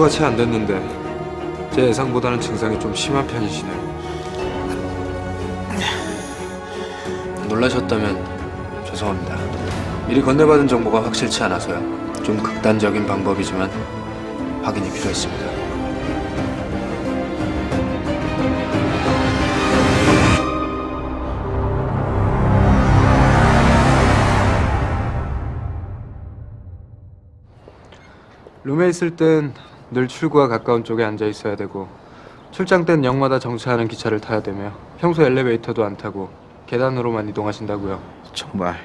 육 60초가 채 안 됐는데 제 예상보다는 증상이 좀 심한 편이시네요. 놀라셨다면 죄송합니다. 미리 건네받은 정보가 확실치 않아서요. 좀 극단적인 방법이지만 확인이 필요했습니다. 룸에 있을 땐 늘 출구와 가까운 쪽에 앉아 있어야 되고 출장 땐 역마다 정차하는 기차를 타야 되며 평소 엘리베이터도 안 타고 계단으로만 이동하신다고요. 정말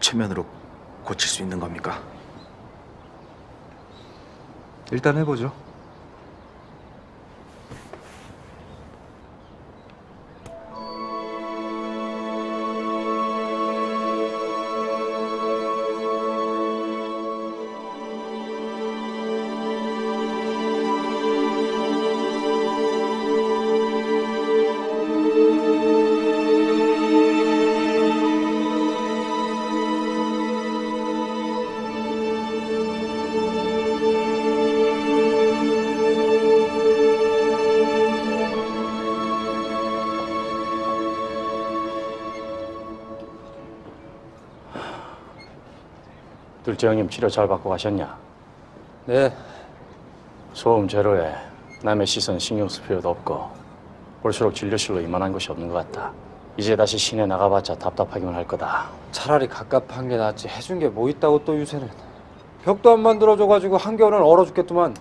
최면으로 고칠 수 있는 겁니까? 일단 해보죠. 형님 치료 잘 받고 가셨냐? 네, 소음 제로에 남의 시선 신경 쓸 필요도 없고 볼수록 진료실로 이만한 곳이 없는 것 같다. 이제 다시 시내 나가봤자 답답하기만 할 거다. 차라리 갑갑한 게 낫지 해준 게 뭐 있다고 또 유세는. 벽도 안 만들어줘가지고 한겨울은 얼어 죽겠더만.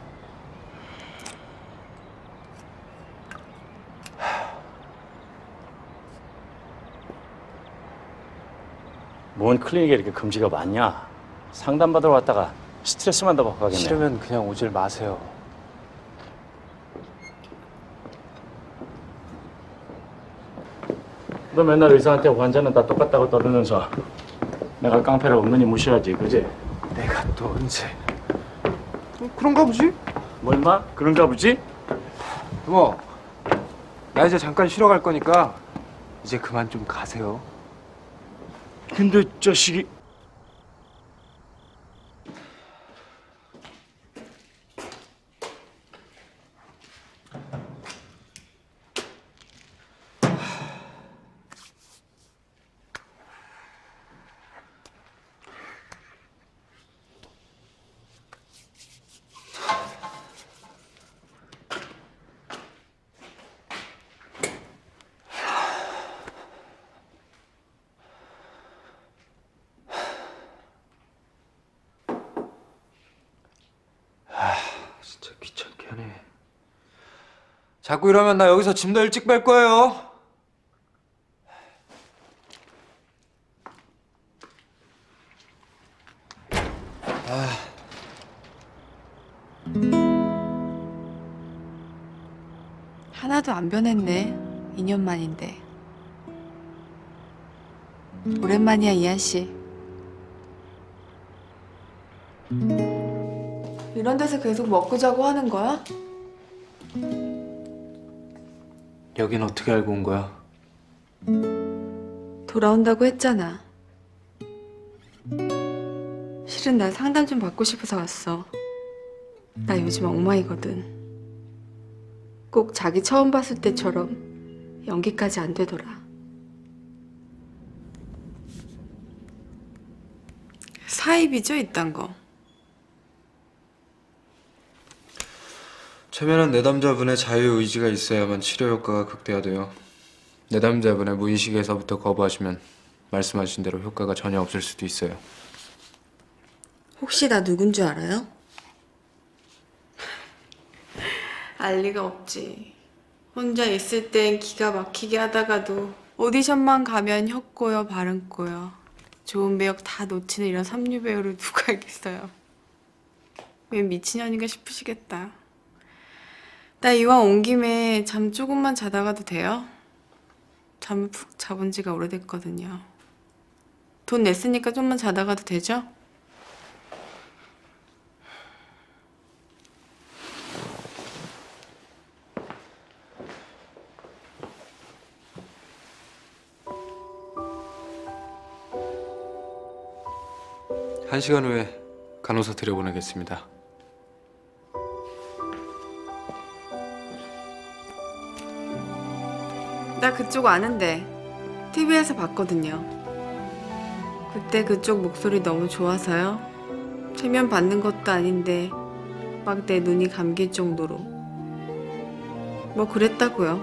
뭔 클리닉에 이렇게 금지가 많냐? 상담받으러 왔다가 스트레스만 더 받고 가겠네. 싫으면 그냥 오질 마세요. 너 맨날 의사한테 환자는 다 똑같다고 떠들면서 내가 깡패를 없느니 무시하지, 그지? 내가 또 언제? 어, 그런가 보지? 뭐 임마? 그런가 보지? 뭐, 나 이제 잠깐 쉬러 갈 거니까 이제 그만 좀 가세요. 근데 자식이 진짜 귀찮게 하네. 자꾸 이러면 나 여기서 짐 더 일찍 뺄 거예요. 하나도 안 변했네. 2년 만인데. 오랜만이야, 이한 씨. 이런 데서 계속 먹고 자고 하는 거야? 여긴 어떻게 알고 온 거야? 돌아온다고 했잖아. 실은 나 상담 좀 받고 싶어서 왔어. 나 요즘 엉망이거든. 꼭 자기 처음 봤을 때처럼 연기까지 안 되더라. 사입이죠, 이딴 거. 최면한 내담자분의 자유의지가 있어야만 치료 효과가 극대화돼요. 내담자분의 무의식에서부터 거부하시면 말씀하신 대로 효과가 전혀 없을 수도 있어요. 혹시 나 누군 줄 알아요? 알 리가 없지. 혼자 있을 땐 기가 막히게 하다가도 오디션만 가면 혀 꼬여 발음 꼬여. 좋은 배역 다 놓치는 이런 삼류 배우를 누가 알겠어요. 웬 미친년인가 싶으시겠다. 나 이왕 온 김에 잠 조금만 자다 가도 돼요? 잠을 푹 자본 지가 오래됐거든요. 돈 냈으니까 좀만 자다 가도 되죠? 한 시간 후에 간호사 들여보내겠습니다. 나 그쪽 아는데 TV에서 봤거든요. 그때 그쪽 목소리 너무 좋아서요. 최면 받는 것도 아닌데 막 내 눈이 감길 정도로 뭐 그랬다고요.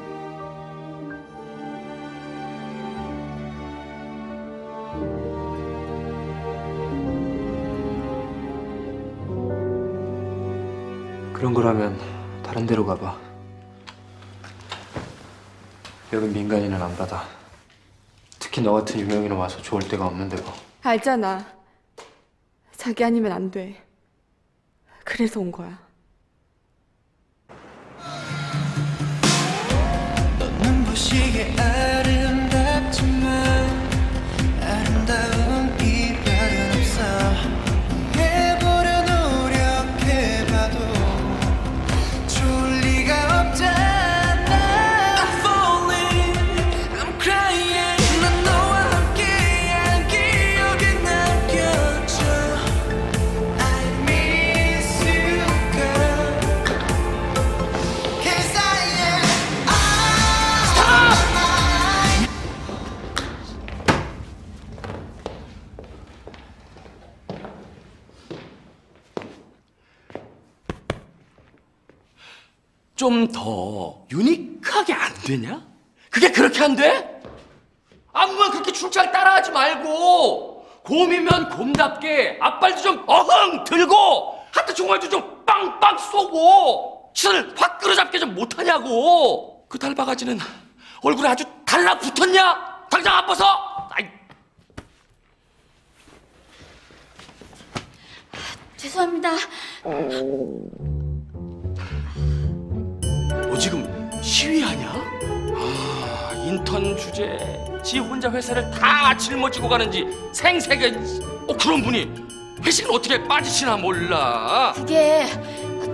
그런 거라면 다른 데로 가봐. 여긴 민간인은 안 받아. 특히 너 같은 유명인은 와서 좋을 데가 없는 데고. 알잖아. 자기 아니면 안 돼. 그래서 온 거야. 눈부시게 아름 좀 더 유니크하게 안 되냐? 그게 그렇게 안 돼? 아무만 그렇게 출장 따라하지 말고 곰이면 곰답게 앞발도 좀 어흥 들고 하트 종말도 좀 빵빵 쏘고 시선을 확 끌어잡게 좀 못하냐고 그 달바가지는 얼굴에 아주 달라붙었냐? 당장 아파서 아이 죄송합니다. 시위하냐? 아, 인턴 주제. 지 혼자 회사를 다 짊어지고 가는지 생색에. 어, 그런 분이 회식을 어떻게 빠지시나 몰라. 그게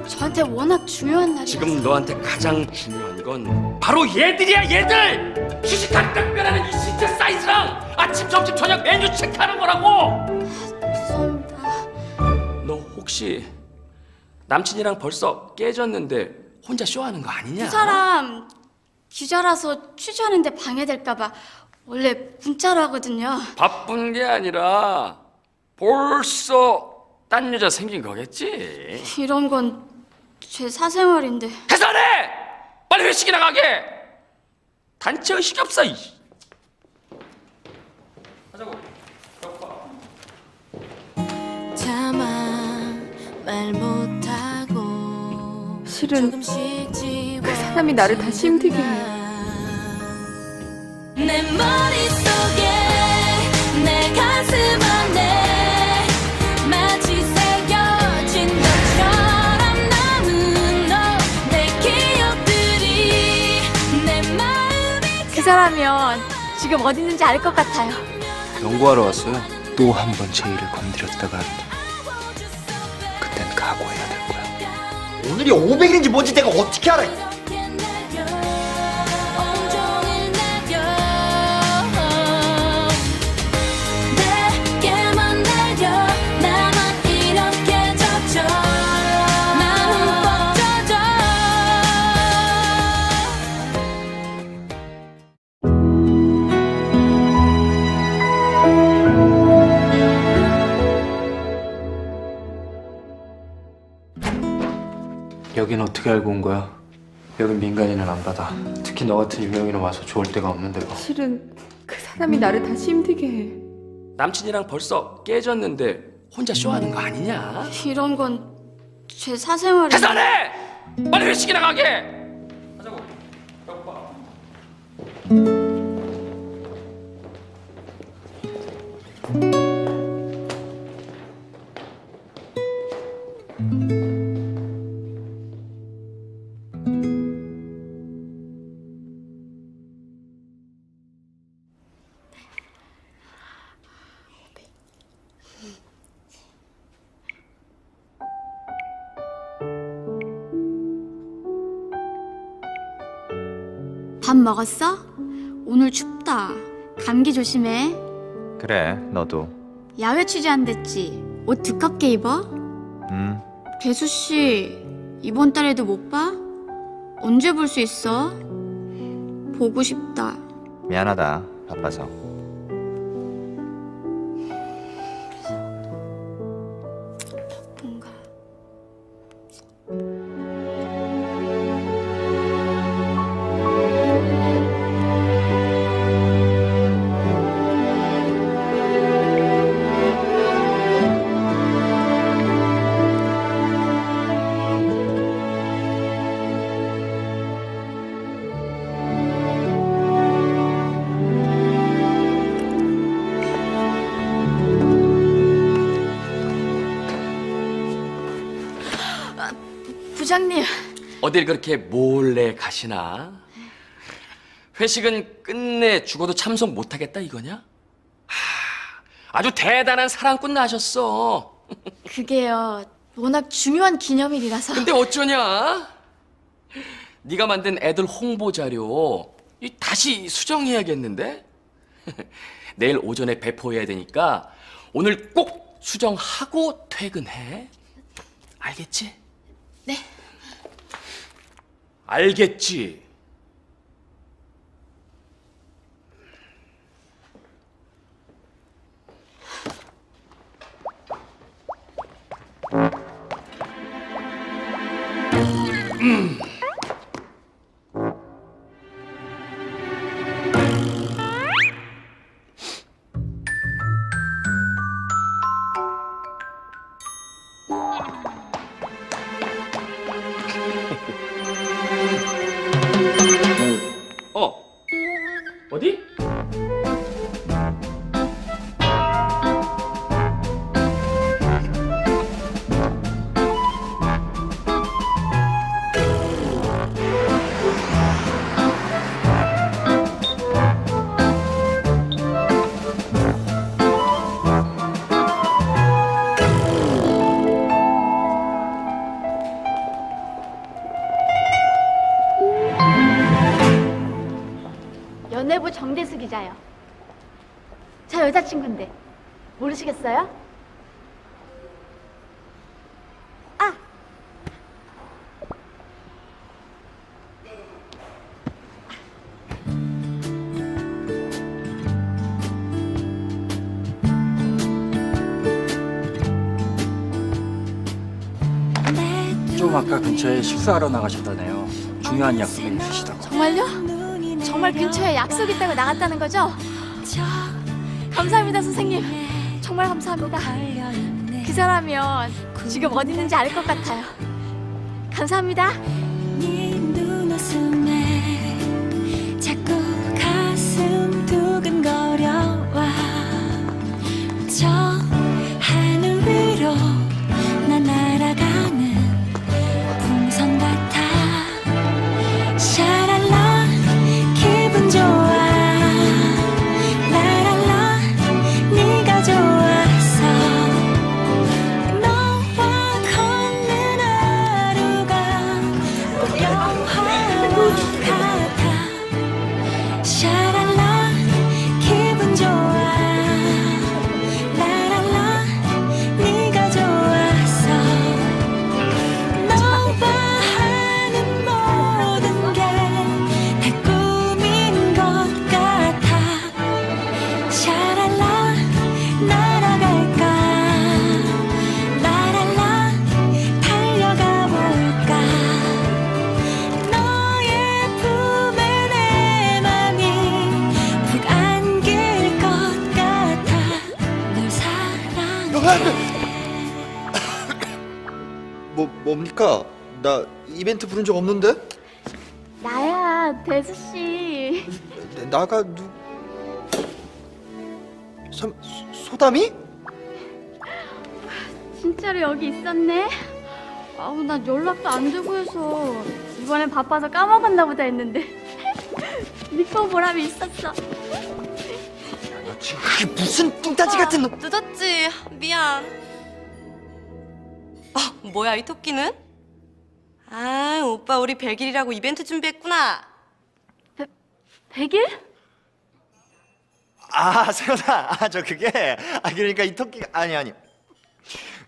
저한테 워낙 중요한 날이라서. 지금 너한테 가장 중요한 건 바로 얘들이야, 얘들! 휴식한 특별하는 이 시트 사이즈랑 아침, 점심, 저녁 메뉴 체크하는 거라고! 죄송합니다. 너 혹시 남친이랑 벌써 깨졌는데 혼자 쇼하는 거 아니냐? 그 사람 기자라서 취재하는데 방해될까 봐 원래 문자로 하거든요. 바쁜 게 아니라 벌써 딴 여자 생긴 거겠지? 이런 건 제 사생활인데. 해서 안 해! 빨리 회식이 나 가게! 단체 의식이 없어, 이. 차마 말 못하고 실은 조금씩 지워 사람이 나를 다시 힘들게 해요. 내 머릿속에 내 가슴 안에 마치 새겨진 것처럼 남은 너내 기억들이 내 마음에 그 사람이면 지금 어디 있는지 알 것 같아요. 연구하러 왔어요. 또 한 번 제이를 건드렸다간 그땐 각오해야 될 거야. 오늘이 500일인지 뭔지 내가 어떻게 알아? 여긴 어떻게 알고 온 거야? 여긴 민간인은 안 받아. 특히 너 같은 유명인은 와서 좋을 데가 없는 데고. 실은 그 사람이 나를 다시 힘들게 해. 남친이랑 벌써 깨졌는데 혼자 쇼하는 거 아니냐? 이런 건 제 사생활인데. 계산해! 빨리 회식이나 가게! 밥 먹었어? 오늘 춥다. 감기 조심해. 그래, 너도. 야외 취재한댔지. 옷 두껍게 입어. 음, 배수 씨 이번 달에도 못 봐? 언제 볼 수 있어? 보고 싶다. 미안하다. 바빠서. 어딜 그렇게 몰래 가시나? 회식은 끝내 죽어도 참석 못하겠다 이거냐? 하, 아주 대단한 사랑꾼 나셨어. 그게요. 워낙 중요한 기념일이라서. 근데 어쩌냐? 네가 만든 애들 홍보 자료 이 다시 수정해야겠는데? 내일 오전에 배포해야 되니까 오늘 꼭 수정하고 퇴근해. 알겠지? 네. 알겠지? 어. 근처에 식사하러 나가셨다네요. 중요한 약속이 있으시다고. 정말요? 정말 근처에 약속 있다고 나갔다는 거죠? 감사합니다, 선생님. 정말 감사합니다. 그 사람이면 지금 어디 있는지 알 것 같아요. 감사합니다. 자꾸 가슴 두근거려와 저 나 이벤트 부른 적 없는데? 나야, 대수 씨. 나가 누... 소, 소담이? 진짜로 여기 있었네? 아우, 나 연락도 안 되고 해서 이번엔 바빠서 까먹었나 보다 했는데. 믿고 보람이 있었어. 그게 무슨 뚱따지 같은 놈... 늦었지. 미안. 어, 뭐야 이 토끼는? 아, 오빠 우리 백일이라고 이벤트 준비했구나. 백일? 아 세연아 아, 저 그게. 아 그러니까 이 토끼가 아니 아니.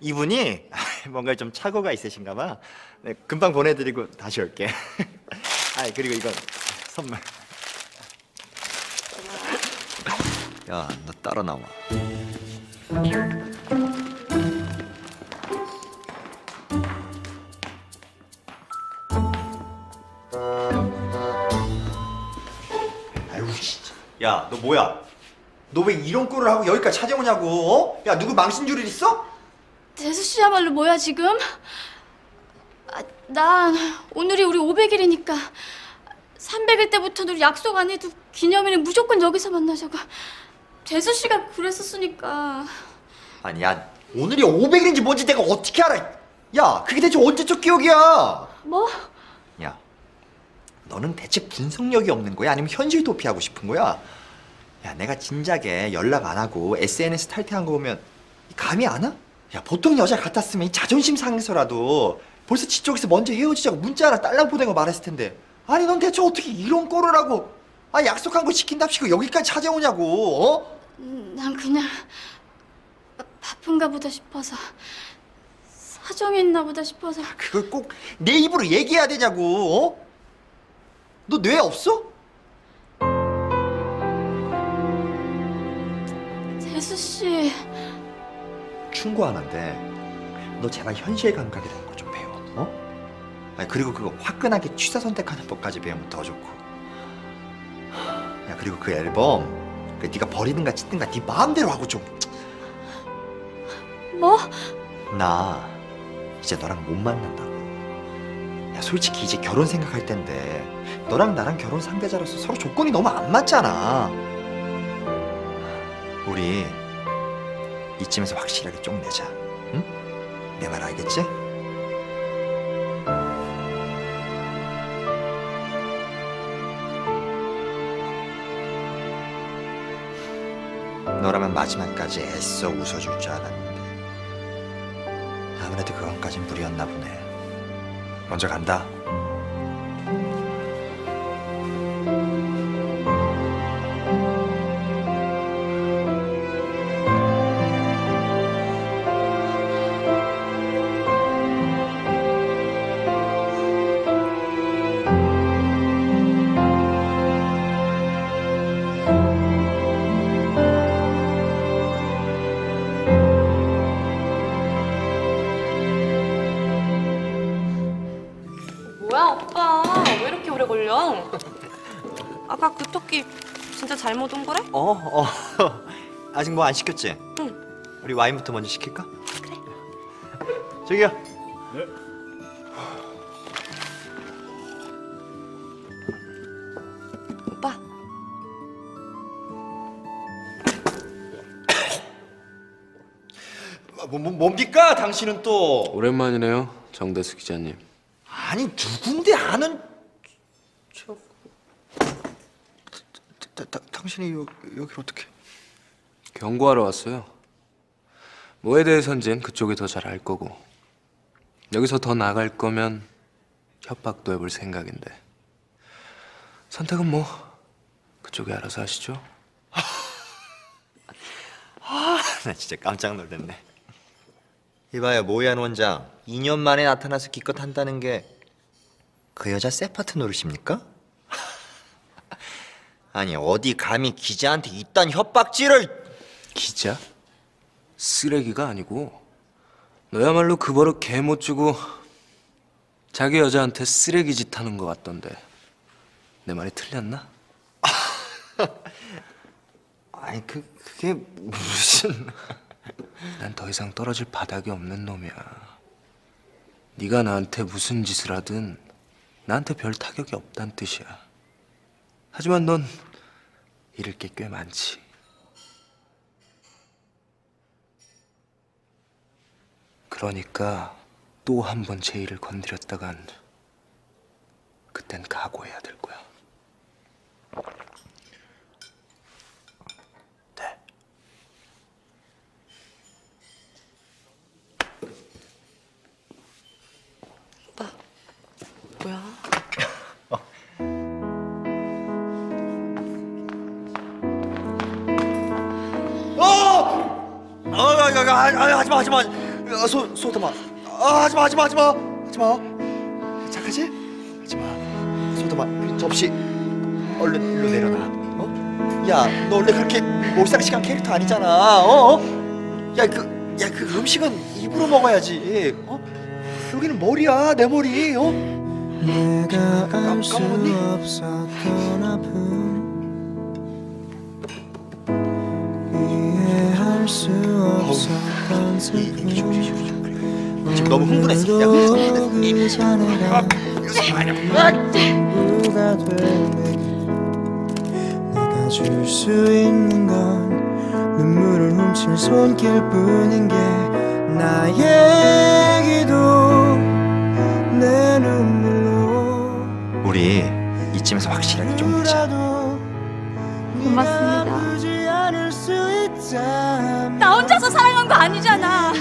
이분이 뭔가 좀 착오가 있으신가 봐. 네, 금방 보내드리고 다시 올게. 아 그리고 이건 선물. 야 너 따로 나와 야 너 뭐야 너 왜 이런 꼴을 하고 여기까지 찾아오냐고 어? 야 누구 망신 줄일 있어? 대수 씨야말로 뭐야, 지금? 아, 난 오늘이 우리 500일이니까 300일 때부터는 우리 약속 안 해도 기념일은 무조건 여기서 만나자고. 대수 씨가 그랬었으니까. 아니 야 오늘이 500일인지 뭔지 내가 어떻게 알아 야 그게 대체 언제적 기억이야 뭐? 야 너는 대체 분석력이 없는 거야 아니면 현실 도피하고 싶은 거야 야 내가 진작에 연락 안 하고 SNS 탈퇴한 거 보면 감이 안 와? 야 보통 여자 같았으면 이 자존심 상해서라도 벌써 지 쪽에서 먼저 헤어지자고 문자 하나 딸랑 보내고 말했을 텐데 아니 넌 대체 어떻게 이런 꼴을 하고 아 약속한 거 지킨답시고 여기까지 찾아오냐고 어? 음, 난 그냥 바- 바쁜가 보다 싶어서 사정이 있나 보다 싶어서 그걸 꼭 내 입으로 얘기해야 되냐고 어? 너 뇌 없어? 대수씨 충고 하나인데 너 제발 현실 감각에 대한 거좀 배워 어? 아니 그리고 그거 화끈하게 취사 선택하는 법까지 배우면 더 좋고 야 그리고 그 앨범 그 네가 버리든가 찢든가 네 마음대로 하고 뭐? 좀나 이제 너랑 못 만난다고 야 솔직히 이제 결혼 생각할 텐데 너랑 나랑 결혼 상대자로서 서로 조건이 너무 안 맞잖아 우리 이쯤에서 확실하게 쪽내자 응? 내 말 알겠지? 너라면 마지막까지 애써 웃어줄 줄 알았는데 아무래도 그건까진 무리였나 보네 먼저 간다 아직 뭐 안 시켰지? 응. 우리 와인부터 먼저 시킬까? 그래 저기요 오빠 뭐, 뭐, 뭡니까 당신은 또 오랜만이네요, 정대수 기자님. 아니 누군데 아는 저 다, 다, 당신이 여, 여기를 어떻게 경고하러 왔어요. 뭐에 대해선진 그쪽이 더 잘 알 거고 여기서 더 나갈 거면 협박도 해볼 생각인데 선택은 뭐 그쪽이 알아서 하시죠. 나 진짜 깜짝 놀랐네 이봐요 모이안 원장 2년 만에 나타나서 기껏 한다는 게 그 여자 세파트 노릇입니까? 아니 어디 감히 기자한테 이딴 협박질을 기자? 쓰레기가 아니고 너야말로 그 버릇 개 못 주고 자기 여자한테 쓰레기 짓 하는 것 같던데 내 말이 틀렸나? 아니 그 그게 무슨 난 더 이상 떨어질 바닥이 없는 놈이야. 네가 나한테 무슨 짓을 하든 나한테 별 타격이 없단 뜻이야. 하지만 넌 잃을 게 꽤 많지. 그러니까 또 한 번 제의를 건드렸다간 그땐 각오해야 될 거야. 네. 뭐야? 어! 아, 아, 아, 아, 아, 하지 마, 하지 마. 아, 소, 소담아. 아, 하지 마, 하지 마, 하지 마. 하지 마. 착하지? 하지 마. 소담아, 그 접시 얼른 일로 내려놔. 어? 야, 너 원래 그렇게 몰상식한 캐릭터 아니잖아. 어? 어? 야, 그, 야, 그 음식은 입으로 먹어야지. 어? 여기는 머리야, 내 머리. 어? 내가 깜- 알수 까먹었니? 수 없었던 슬픔 지금 너무 흥분했어. 야, 흥분했어. 그 자네가 누가 되네 내가 줄 수 있는 건 눈물을 훔칠 손길 뿐인 게 나의 기도 내 눈물로 우리 이쯤에서 확실하게 좀 내자. 고맙습니다. 나나 혼자서 사랑한 거 아니잖아.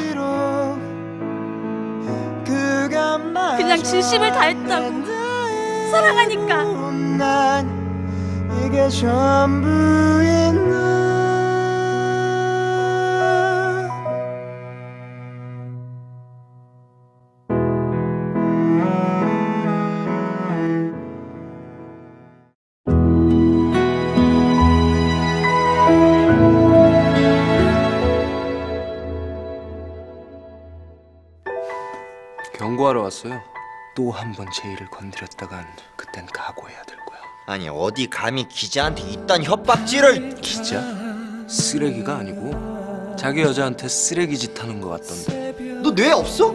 그냥 진심을 다했다고. 사랑하니까. 왔어요. 또 한 번 제의를 건드렸다간 그땐 각오해야 될 거야. 아니 어디 감히 기자한테 이딴 협박질을 기자? 쓰레기가 아니고 자기 여자한테 쓰레기 짓 하는 것 같던데. 너 뇌 없어?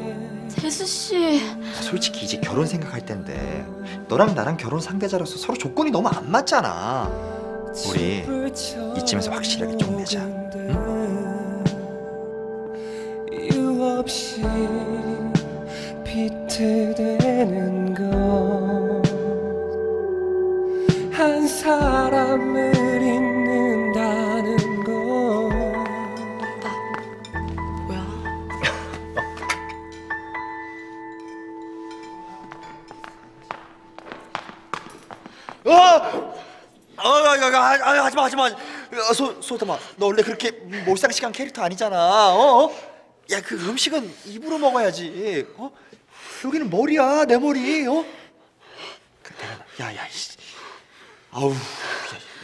재수 씨. 솔직히 이제 결혼 생각할 텐데 너랑 나랑 결혼 상대자로서 서로 조건이 너무 안 맞잖아 우리 이쯤에서 확실하게 좀 내자 이 유 없이 비트대는 것 한 사람을 잊는다는 것 뭐야? 어! 어, 야, 야, 야, 아, 하지 마, 하지 마. 어, 소, 소담아, 너 원래 그렇게 몰상식한 캐릭터 아니잖아. 어? 어? 야, 그 음식은 입으로 먹어야지. 어? 여기는 머리야, 내 머리. 어? 그, 대란아, 야, 야, 이씨. 아우, 야,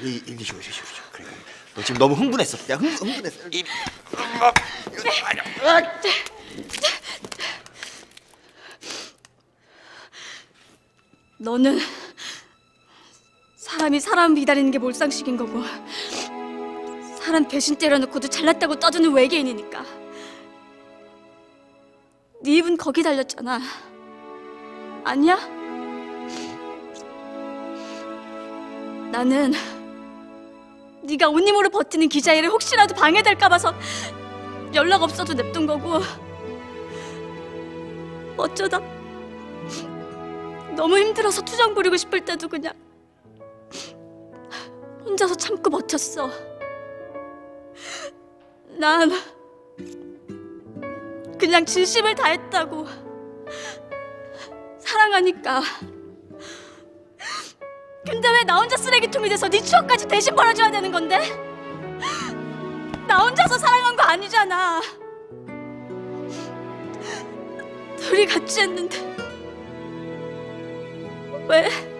이, 일리 줘, 일리 줘. 그래, 그래. 너 지금 너무 흥분했어. 야, 흥, 흥분했어. 이, 너는 사람이 사람 기다리는 게 몰상식인 거고 사람 배신 때려놓고도 잘났다고 떠드는 외계인이니까 네 입은 거기 달렸잖아 아니야? 나는 네가 온 힘으로 버티는 기자 일을 혹시라도 방해될까 봐서 연락 없어도 냅둔 거고 어쩌다 너무 힘들어서 투정 부리고 싶을 때도 그냥 혼자서 참고 버텼어. 난 그냥 진심을 다했다고. 사랑하니까. 근데 왜 나 혼자 쓰레기통이 돼서 네 추억까지 대신 벌어줘야 되는 건데? 나 혼자서 사랑한 거 아니잖아. 둘이 같이 했는데. 왜?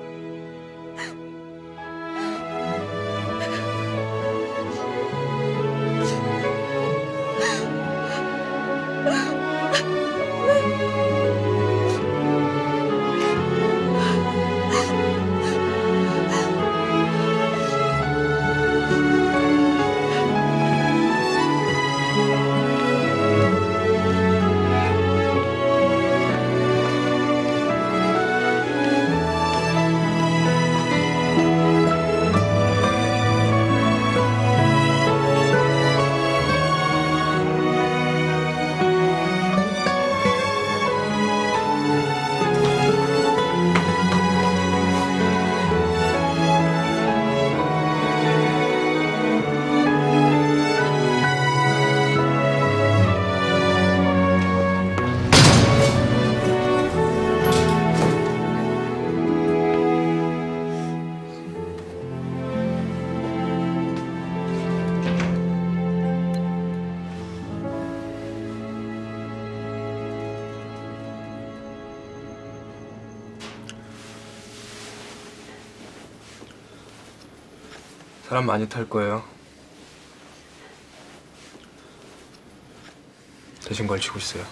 사람 많이 탈 거예요. 대신 걸치고 있어요.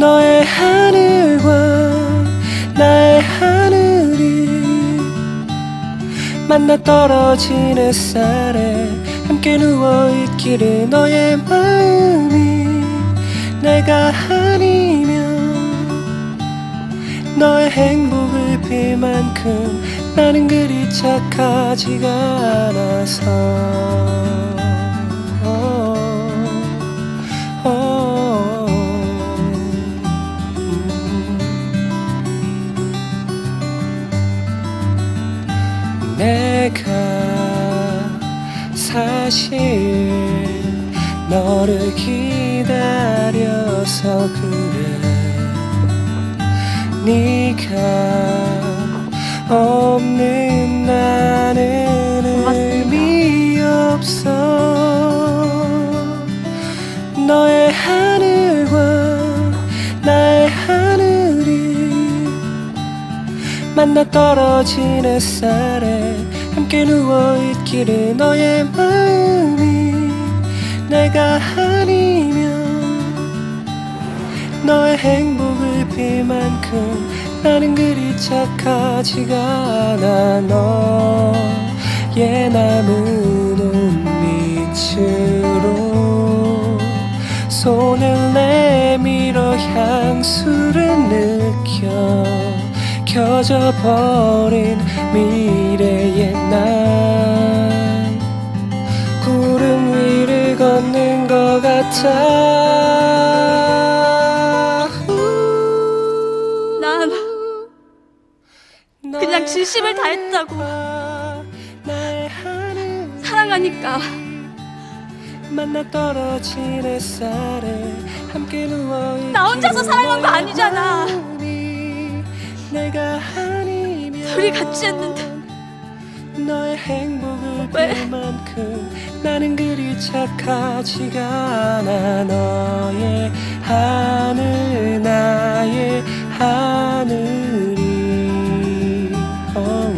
너의 하늘과 나의 하늘이 만나 떨어진 햇살에 함께 누워있기를 너의 마음이 내가 아니면 너의 행복을 빌 만큼 나는 그리 착하지가 않아서 내가 사실 너를 기다려서 그래. 네가 없는 나는 의미 없어. 너의 하늘과 나의 하늘이 만나 떨어진 햇살에 함께 누워있기를 너의 마음이 내가 아니면 너의 행복을 빌 만큼 나는 그리 착하지가 않아. 너의 남은 옷밑으로 손을 내밀어 향수를 느껴 켜져 버린 미래의 날 구름 위를 걷는 것 같아 난 그냥 진심을 다했다고. 사랑하니까. 만나 떨어진 햇살에 함께 누워 나 혼자서 사랑한 거 아니잖아. 둘이 같이 했는데 너의 행복을 왜? 빌 만큼 나는 그리 착하지가 않아 너의 하늘 나의 하늘이 어.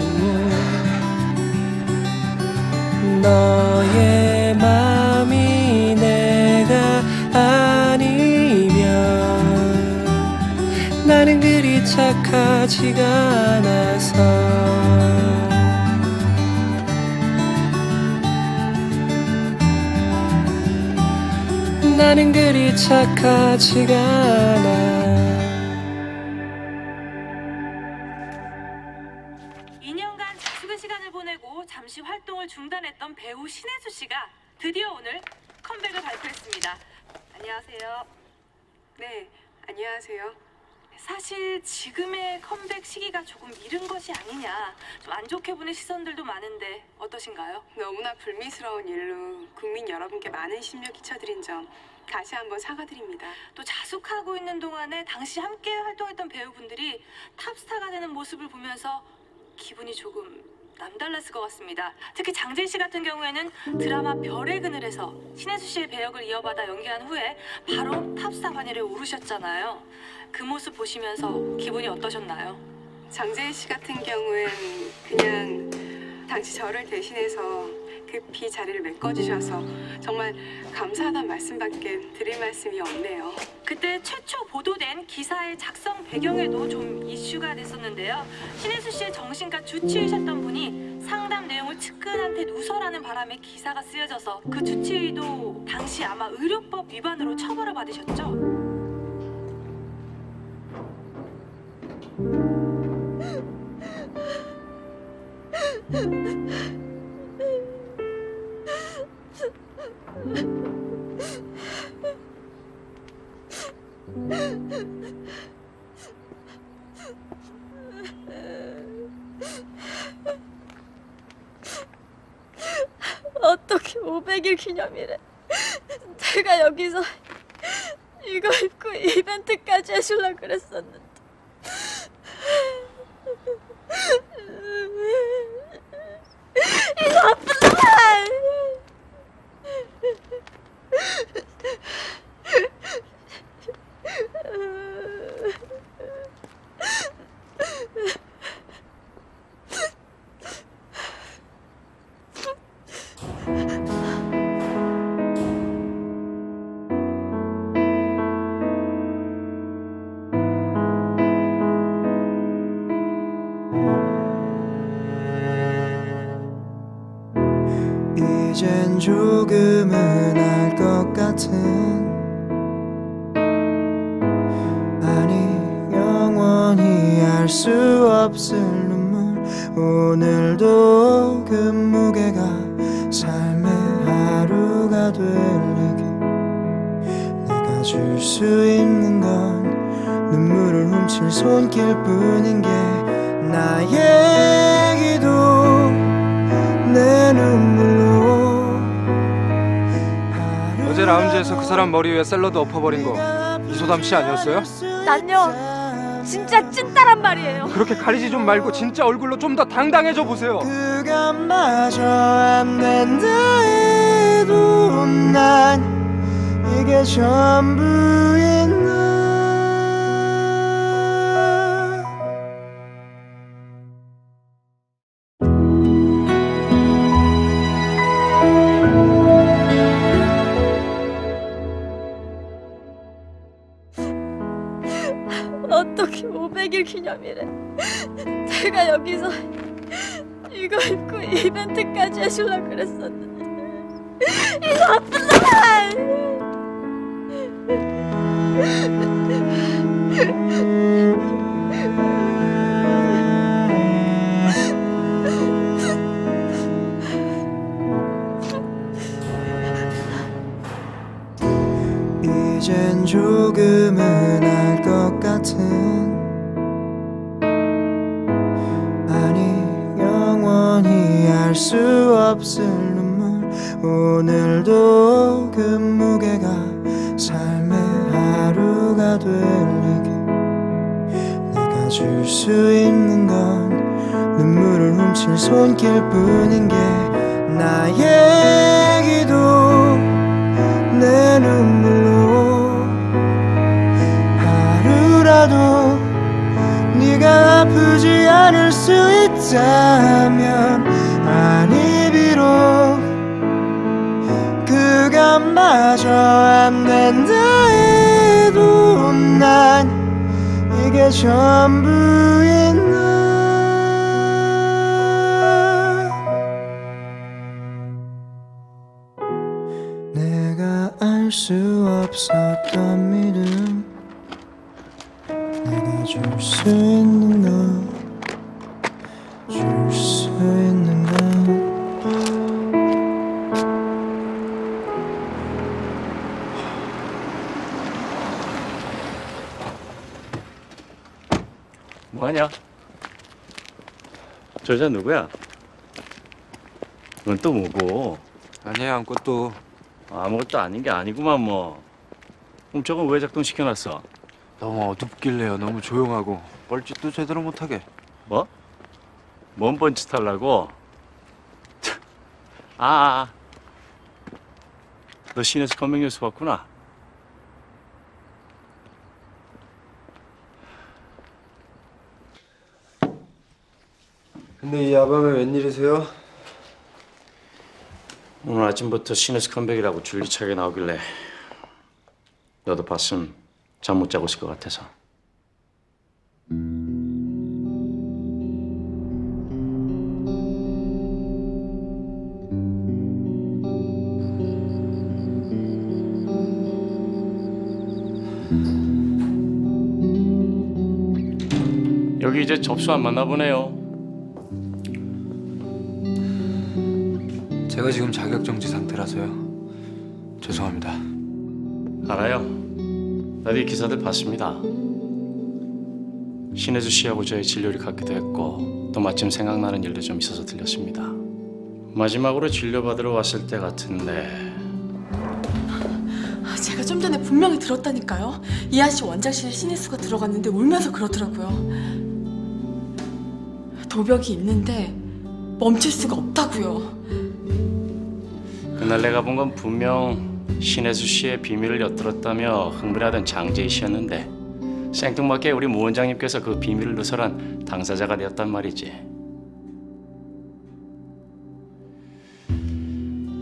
너의 맘이 내가 착하지가 않아서 나는 그리 착하지가 않아 2년간 자숙의 시간을 보내고 잠시 활동을 중단했던 배우 신혜수 씨가 드디어 오늘 컴백을 발표했습니다. 안녕하세요. 네, 안녕하세요. 사실 지금의 컴백 시기가 조금 미른 것이 아니냐 좀 안 좋게 보는 시선들도 많은데 어떠신가요? 너무나 불미스러운 일로 국민 여러분께 많은 심려 끼쳐드린 점 다시 한번 사과드립니다. 또 자숙하고 있는 동안에 당시 함께 활동했던 배우분들이 탑스타가 되는 모습을 보면서 기분이 조금 남달랐을 것 같습니다. 특히 장재희 씨 같은 경우에는 드라마 별의 그늘에서 신혜수 씨의 배역을 이어받아 연기한 후에 바로 탑스타 반열에 오르셨잖아요. 그 모습 보시면서 기분이 어떠셨나요? 장재희 씨 같은 경우엔 그냥 당시 저를 대신해서 그 급히 자리를 메꿔주셔서 정말 감사하다는 말씀밖에 드릴 말씀이 없네요. 그때 최초 보도된 기사의 작성 배경에도 좀 이슈가 됐었는데요. 신혜수 씨의 정신과 주치의셨던 분이 상담 내용을 측근한테 누설하는 바람에 기사가 쓰여져서 그 주치의도 당시 아마 의료법 위반으로 처벌을 받으셨죠. 어떻게 500일 기념일에 내가 여기서 이거 입고 이벤트까지 해주려고 그랬었는데. 이 나쁜 놈 눈물을 손길 뿐인 게 나의 기도 내 눈물로 어제 라운지에서 그 사람 머리 위에 샐러드 엎어버린 거 이소담 씨 아니었어요? 난요 진짜 찐따란 말이에요 그렇게 가리지 좀 말고 진짜 얼굴로 좀 더 당당해져 보세요. 그가 마저 안 된다 해도 난 이게 전부인 500일 기념일에 내가 여기서 이거 입고 이벤트까지 해주려고 그랬었는데 이 나쁜 놈아! 이젠 조금 알 수 없을 눈물. 오늘도 그 무게가 삶의 하루가 될리게 내가 줄 수 있는 건 눈물을 훔칠 손길 뿐인 게 나의 기도 내 눈물로. 하루라도 네가 아프지 않을 수 있다면 마저 안 된다 해도 난 이게 전부인 나 내가 알 수 없었던 저 여자 누구야? 넌또 뭐고? 아니야 아무것도 아무것도 아닌 게 아니구만 뭐. 그럼 저건 왜 작동시켜놨어? 너무 어둡길래요. 너무 조용하고 뻘짓도 제대로 못하게. 뭐? 뭔 뻔짓 하려고? 아, 아, 아. 너 시내에서 건맹 뉴스 봤구나. 근데 이 야밤에 웬일이세요? 오늘 아침부터 시네스 컴백이라고 줄기차게 나오길래 너도 봤음 잠 못 자고 있을 것 같아서 여기 이제 접수 안 맞나 보네요 제가 지금 자격정지 상태라서요. 죄송합니다. 알아요. 나도 이 기사들 봤습니다. 신혜주 씨하고 저희 진료를 갖기도 했고 또 마침 생각나는 일도 좀 있어서 들렸습니다. 마지막으로 진료받으러 왔을 때 같은데 아, 제가 좀 전에 분명히 들었다니까요. 이한 씨 원장실에 신혜수가 들어갔는데 울면서 그러더라고요. 도벽이 있는데 멈출 수가 없다고요. 그날 내가 본 건 분명 신혜수 씨의 비밀을 엿들었다며 흥분하던 장재희 씨였는데 생뚱맞게 우리 모 원장님께서 그 비밀을 누설한 당사자가 되었단 말이지.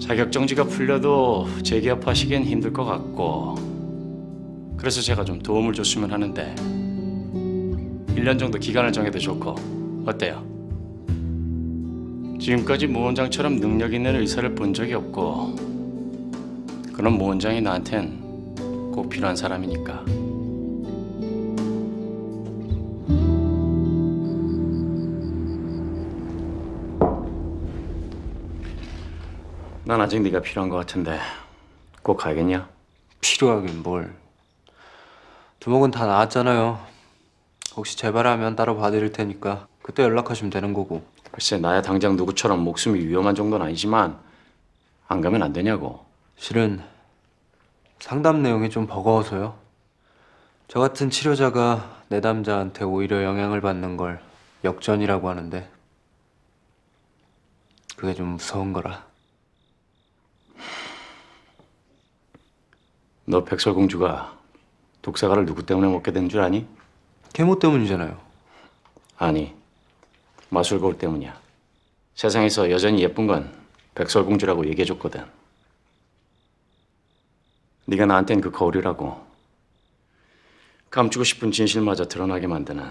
자격정지가 풀려도 재기업하시기엔 힘들 것 같고 그래서 제가 좀 도움을 줬으면 하는데 1년 정도 기간을 정해도 좋고 어때요? 지금까지 모 원장처럼 능력 있는 의사를 본 적이 없고 그런 모 원장이 나한텐 꼭 필요한 사람이니까 난 아직 네가 필요한 것 같은데 꼭 가야겠냐? 필요하긴 뭘. 두목은 다 나았잖아요. 혹시 재발하면 따로 봐드릴 테니까 그때 연락하시면 되는 거고. 글쎄 나야 당장 누구처럼 목숨이 위험한 정도는 아니지만 안 가면 안 되냐고 실은 상담 내용이 좀 버거워서요. 저 같은 치료자가 내담자한테 오히려 영향을 받는 걸 역전이라고 하는데 그게 좀 무서운 거라. 너 백설공주가 독사가를 누구 때문에 먹게 된 줄 아니? 계모 때문이잖아요. 아니 마술 거울 때문이야 세상에서 여전히 예쁜 건 백설공주라고 얘기해줬거든 네가 나한텐 그 거울이라고 감추고 싶은 진실마저 드러나게 만드는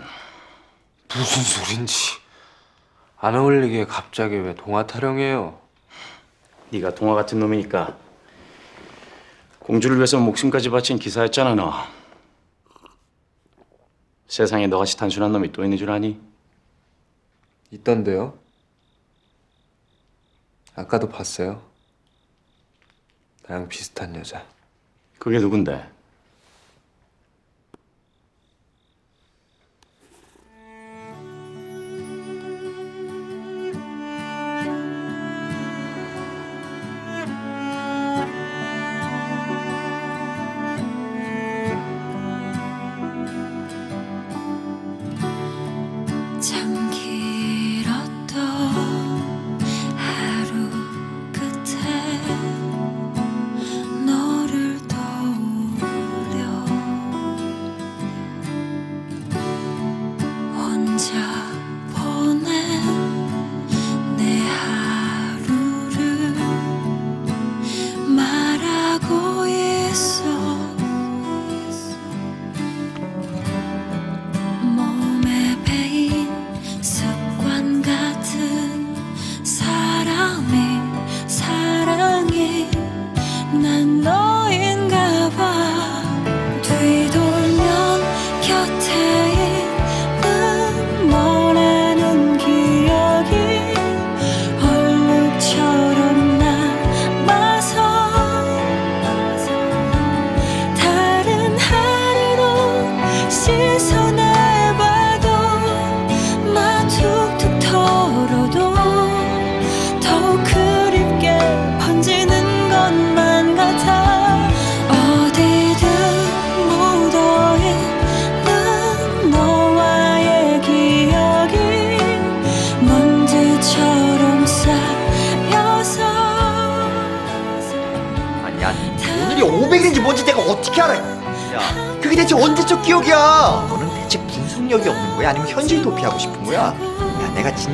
무슨 소린지. 안 어울리게 갑자기 왜 동화 타령해요? 네가 동화 같은 놈이니까 공주를 위해서 목숨까지 바친 기사였잖아 너 세상에 너같이 단순한 놈이 또 있는 줄 아니? 있던데요? 아까도 봤어요. 나랑 비슷한 여자. 그게 누군데?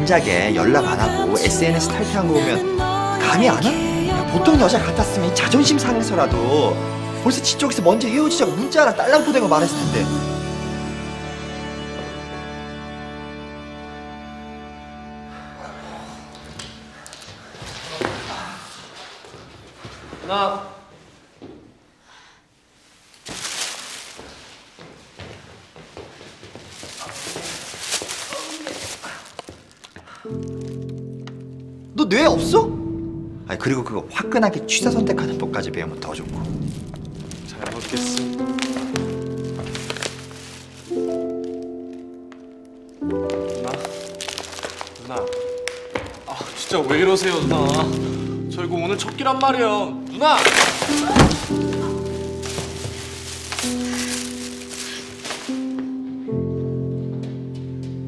진작에 연락 안 하고 SNS 탈퇴한 거 보면 감이 안 와? 야 보통 여자 같았으면 이 자존심 상해서라도 벌써 지 쪽에서 먼저 헤어지자고 문자 하나 딸랑 보내고 말했을 텐데 그리고 그거 화끈하게 취사 선택하는 법까지 배우면 더 좋고 잘 먹겠어. 누나. 누나. 아 진짜 왜 이러세요 누나. 저 이거 오늘 첫 끼란 말이에요. 누나.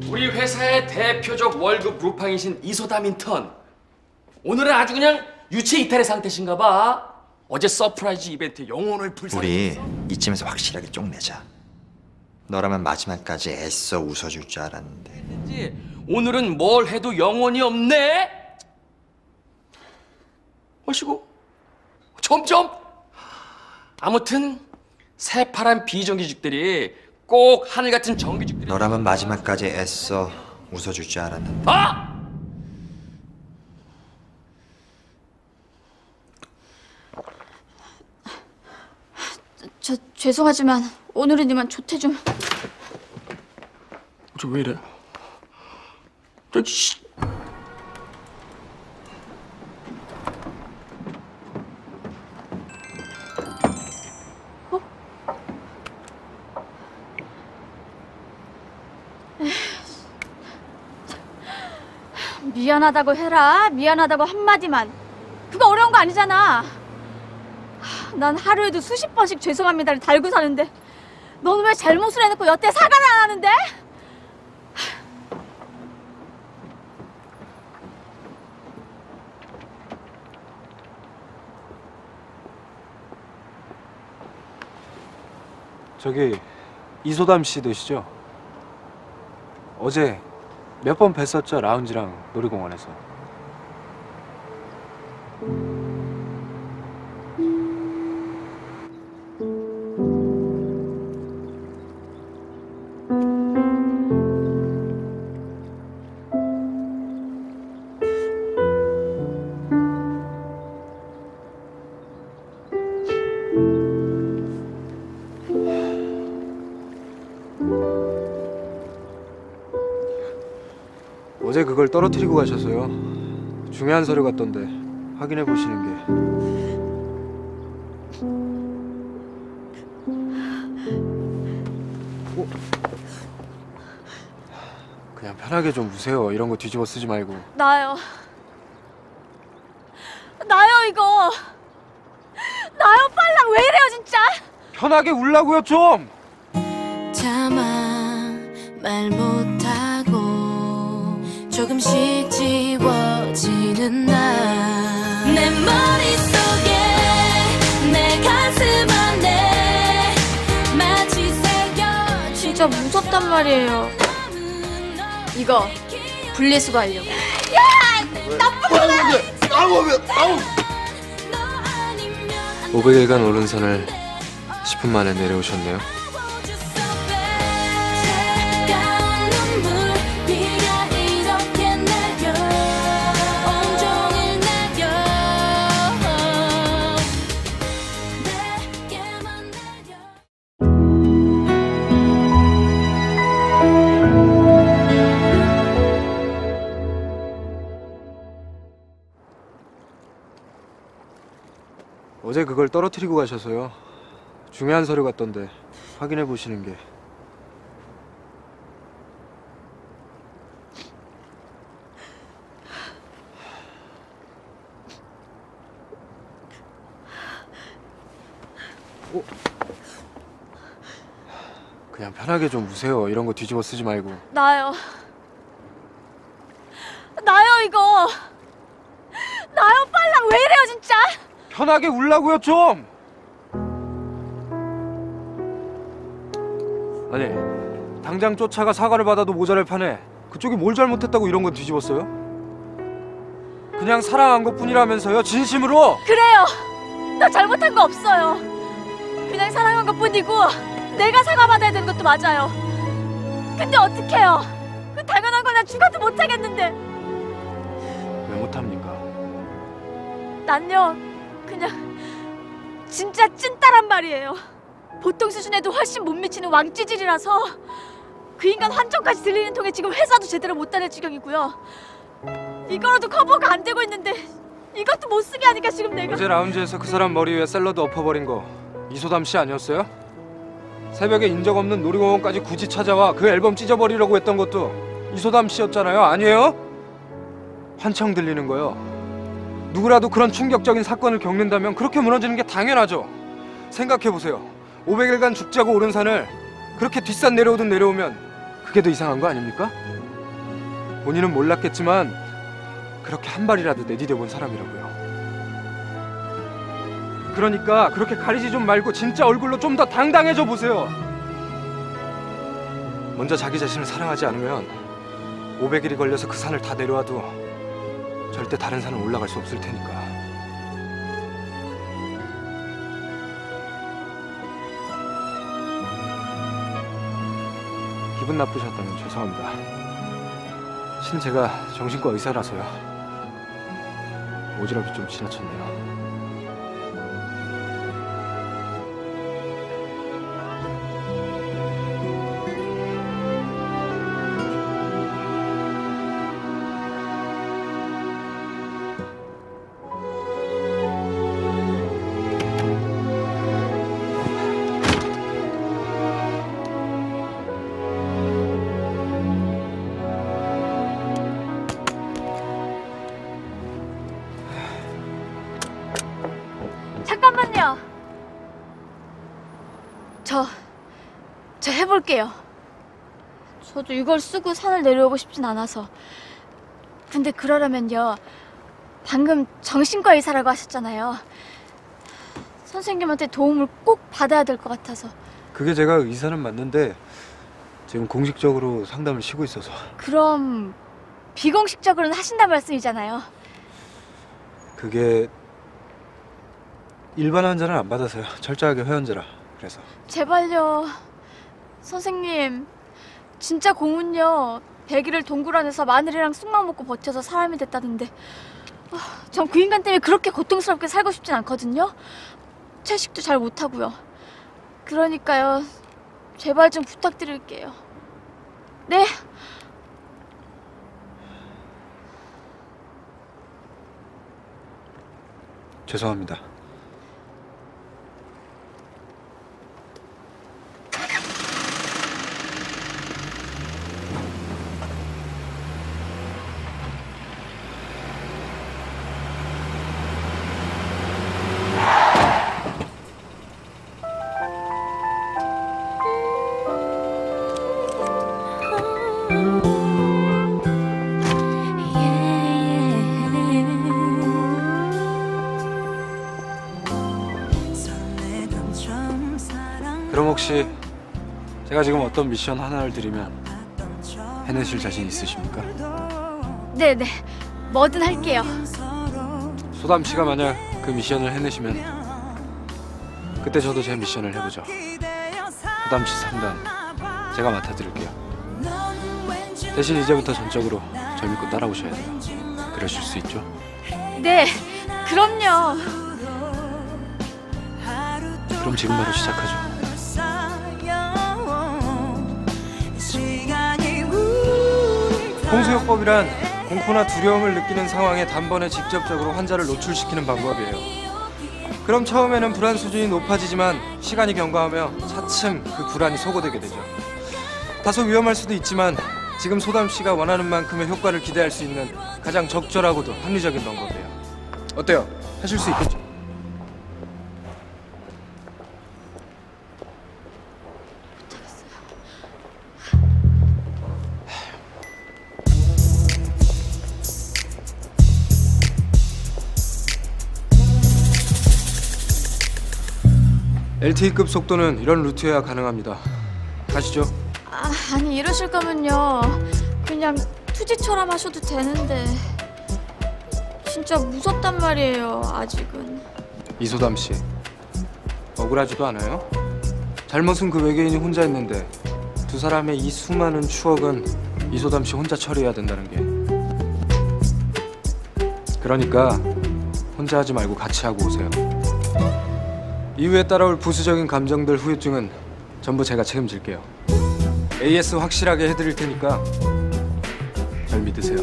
우리 회사의 대표적 월급 루팡이신 이소다민턴. 오늘은 아주 그냥 유체 이탈의 상태신가 봐. 어제 surprise 이벤트 영혼을 불사. 우리 이쯤에서 확실하게 쫑내자 너라면 마지막까지 애써 웃어줄 줄 알았는데 오늘은 뭘 해도 영혼이 없네. 어시고 점점 아무튼 새파란 비정규직들이 꼭 하늘 같은 정규직들이 너라면 마지막까지 애써 웃어줄 줄 알았는데 아! 저 죄송하지만 오늘은 이만 조퇴 좀. 저 왜 이래? 저 씨. 미안하다고 해라. 미안하다고 한마디만. 그거 어려운 거 아니잖아. 하, 난 하루에도 수십 번씩 죄송합니다를 달고 사는데 너는 왜 잘못을 해놓고 여태 사과를 안 하는데? 저기 이소담 씨 되시죠? 어제 몇 번 뵀었죠 라운지랑 놀이공원에서. 떨어뜨리고 가셔서요. 중요한 서류 같던데 확인해 보시는 게. 어? 그냥 편하게 좀 우세요. 이런 거 뒤집어 쓰지 말고. 나요. 나요 이거. 나요 빨랑 왜 이래요 진짜? 편하게 울라고요 좀. 참아 말 못하고 조금씩 지워지는 나내 머릿속에 내 가슴 안에 마치 새겨진 진짜 무섭단 말이에요. 이거 분리수거 하려고. 야! 나쁜 아우 아우 500일간 오른 산을 10분 만에 내려오셨네요. 중요한 서류 같던데 확인해 보시는 게. 어? 그냥 편하게 좀 우세요. 이런 거 뒤집어 쓰지 말고. 나요. 나요 이거. 나요 빨랑 왜 이래요 진짜? 편하게 울라고요 좀. 아니 당장 쫓아가 사과를 받아도 모자랄 판에 그쪽이 뭘 잘못했다고 이런 건 뒤집었어요? 그냥 사랑한 것뿐이라면서요. 진심으로. 그래요. 나 잘못한 거 없어요. 그냥 사랑한 것 뿐이고 내가 사과받아야 되는 것도 맞아요. 근데 어떡해요? 그 당연한 거난 죽어도 못하겠는데 왜 못합니까? 난요 그냥 진짜 찐따란 말이에요. 보통 수준에도 훨씬 못 미치는 왕찌질이라서 그 인간 환청까지 들리는 통에 지금 회사도 제대로 못 다닐 지경이고요. 이거라도 커버가 안 되고 있는데 이것도 못 쓰게 하니까 지금 내가 어제 라운지에서 그 사람 머리 위에 샐러드 엎어버린 거 이소담 씨 아니었어요? 새벽에 인적 없는 놀이공원까지 굳이 찾아와 그 앨범 찢어버리려고 했던 것도 이소담 씨였잖아요. 아니에요? 환청 들리는 거요. 누구라도 그런 충격적인 사건을 겪는다면 그렇게 무너지는 게 당연하죠. 생각해 보세요. 500일간 죽자고 오른 산을 그렇게 뒷산 내려오듯 내려오면 그게 더 이상한 거 아닙니까? 본인은 몰랐겠지만 그렇게 한 발이라도 내디뎌 본 사람이라고요. 그러니까 그렇게 가리지 좀 말고 진짜 얼굴로 좀 더 당당해져 보세요. 먼저 자기 자신을 사랑하지 않으면 500일이 걸려서 그 산을 다 내려와도 절대 다른 산은 올라갈 수 없을 테니까. 기분 나쁘셨다면 죄송합니다. 실은 제가 정신과 의사라서요. 오지랖이 좀 지나쳤네요. 저 해볼게요. 저도 이걸 쓰고 산을 내려오고 싶진 않아서. 근데 그러려면요. 방금 정신과 의사라고 하셨잖아요. 선생님한테 도움을 꼭 받아야 될 것 같아서. 그게 제가 의사는 맞는데 지금 공식적으로 상담을 쉬고 있어서 그럼 비공식적으로는 하신단 말씀이잖아요. 그게 일반 환자는 안 받아서요. 철저하게 회원제라. 그래서 제발요. 선생님, 진짜 공은요. 100일을 동굴 안에서 마늘이랑 쑥만 먹고 버텨서 사람이 됐다는데 전 그 인간 때문에 그렇게 고통스럽게 살고 싶진 않거든요. 채식도 잘 못하고요. 그러니까요. 제발 좀 부탁드릴게요. 네? 죄송합니다. 혹시 제가 지금 어떤 미션 하나를 드리면 해내실 자신 있으십니까? 네네. 뭐든 할게요. 소담 씨가 만약 그 미션을 해내시면 그때 저도 제 미션을 해보죠. 소담 씨 상담 제가 맡아드릴게요. 대신 이제부터 전적으로 절 믿고 따라오셔야 돼요. 그러실 수 있죠? 네, 그럼요. 그럼 지금 바로 시작하죠. 홍수요법이란 공포나 두려움을 느끼는 상황에 단번에 직접적으로 환자를 노출시키는 방법이에요. 그럼 처음에는 불안 수준이 높아지지만 시간이 경과하며 차츰 그 불안이 소거되게 되죠. 다소 위험할 수도 있지만 지금 소담 씨가 원하는 만큼의 효과를 기대할 수 있는 가장 적절하고도 합리적인 방법이에요. 어때요? 하실 수 있겠죠? LTE급 속도는 이런 루트여야 가능합니다. 가시죠. 아, 아니 이러실 거면요. 그냥 투지처럼 하셔도 되는데. 진짜 무섭단 말이에요, 아직은. 이소담 씨 억울하지도 않아요? 잘못은 그 외계인이 혼자 했는데 두 사람의 이 수많은 추억은 이소담 씨 혼자 처리해야 된다는 게 그러니까 혼자 하지 말고 같이 하고 오세요 이후에 따라올 부수적인 감정들 후유증은 전부 제가 책임질게요. AS 확실하게 해드릴 테니까 절 믿으세요.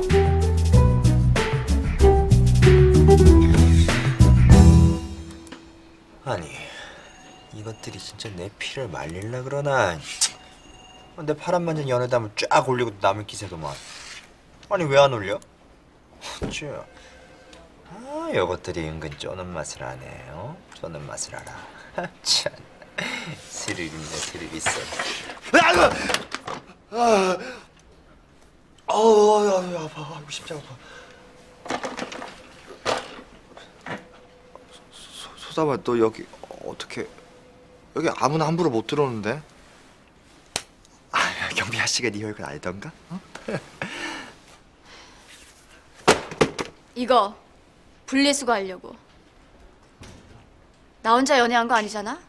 아니 이것들이 진짜 내 피를 말릴라 그러나. 내 파란만장 연애담을 쫙 올리고 남을 기세도만 아니 왜 안 올려? 어쭈 아 이것들이 은근 쪼는 맛을 아네 어? 쪼는 맛을 알아. 참. 스릴 있네 스릴 있어. 아 어우 야, 야, 아파. 아이고 심장 아파. 소, 소담아 너 여기 어떻게 여기 아무나 함부로 못 들어오는데? 아 경비 아 씨가 네 얼굴 알던가? 어? 이거 분리수거하려고. 나 혼자 연애한 거 아니잖아?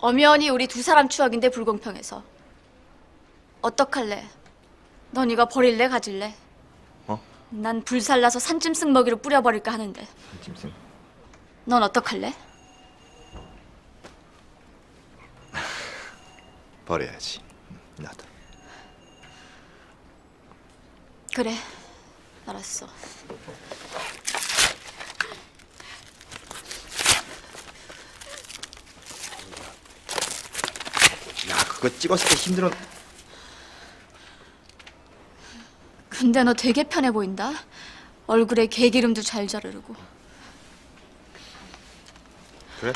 엄연히 우리 두 사람 추억인데 불공평해서. 어떡할래? 넌 이거 버릴래 가질래? 어? 난 불살라서 산짐승 먹이로 뿌려버릴까 하는데. 짐승 넌 어떡할래? 버려야지 나도 그래. 알았어. 야 그거 찍었을 때 힘들어 근데 너 되게 편해 보인다. 얼굴에 개기름도 잘 자르고. 그래?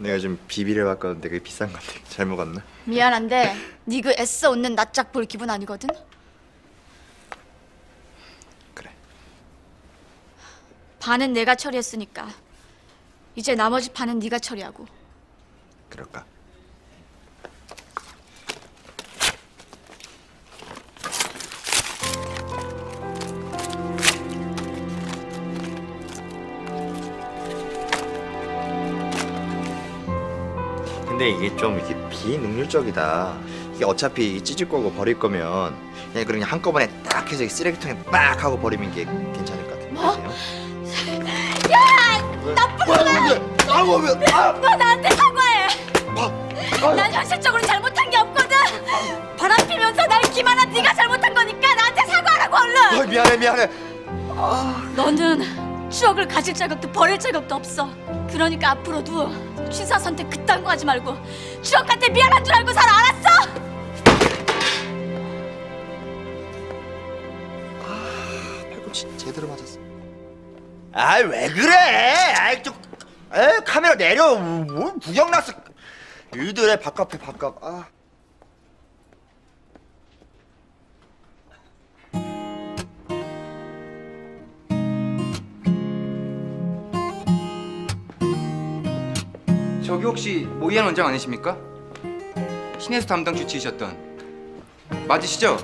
내가 좀 비비를 바꿨는데 그게 비싼 건데 잘 먹었나? 미안한데 네 그 애써 웃는 낯짝 볼 기분 아니거든. 그래. 반은 내가 처리했으니까 이제 나머지 반은 네가 처리하고. 그럴까? 근데 이게 좀 이게 비능률적이다. 이게 어차피 찢을 거고 버릴 거면 그냥 그냥 한꺼번에 딱 해서 이 쓰레기통에 빡 하고 버리는 게 괜찮을 것 같은데. 뭐? 야! 나쁜 놈아! 아, 뭐, 왜? 아! 너 나한테 사과해. 난 현실적으로 잘못한 게 없거든. 바람 피면서 날 기만한 네가 잘못한 거니까 나한테 사과하라고 얼른. 어, 미안해 미안해. 너는 추억을 가질 자격도 버릴 자격도 없어. 그러니까 앞으로도 취사 선택 그딴 거 하지 말고 추억한테 미안한 줄 알고 살아 알았어? 팔꿈치 제대로 맞았어. 아이 왜 그래? 아이 좀, 에 카메라 내려. 뭐 구경 났어. 일들에 바깥에 바깥. 아. 저기 혹시 모이안 원장 아니십니까? 신혜수 담당 주치이셨던 맞으시죠?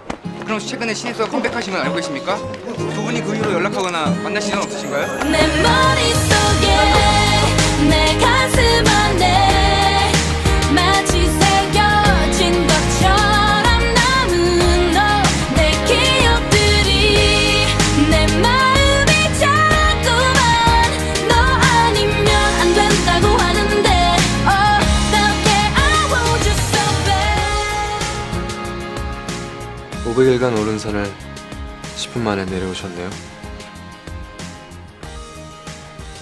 그럼 최근에 신혜수가 컴백하신 건 알고 계십니까? 두 분이 그 이후로 연락하거나 만나신 적 없으신가요? 500일간 오른 산을 10분 만에 내려오셨네요.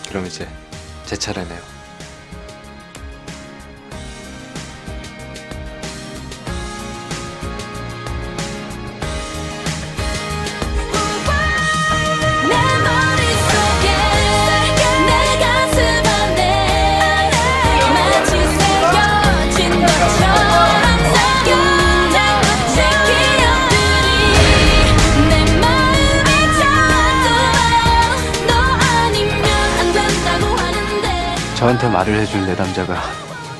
그럼 이제 제 차례네요. 저한테 말을 해줄 내 남자가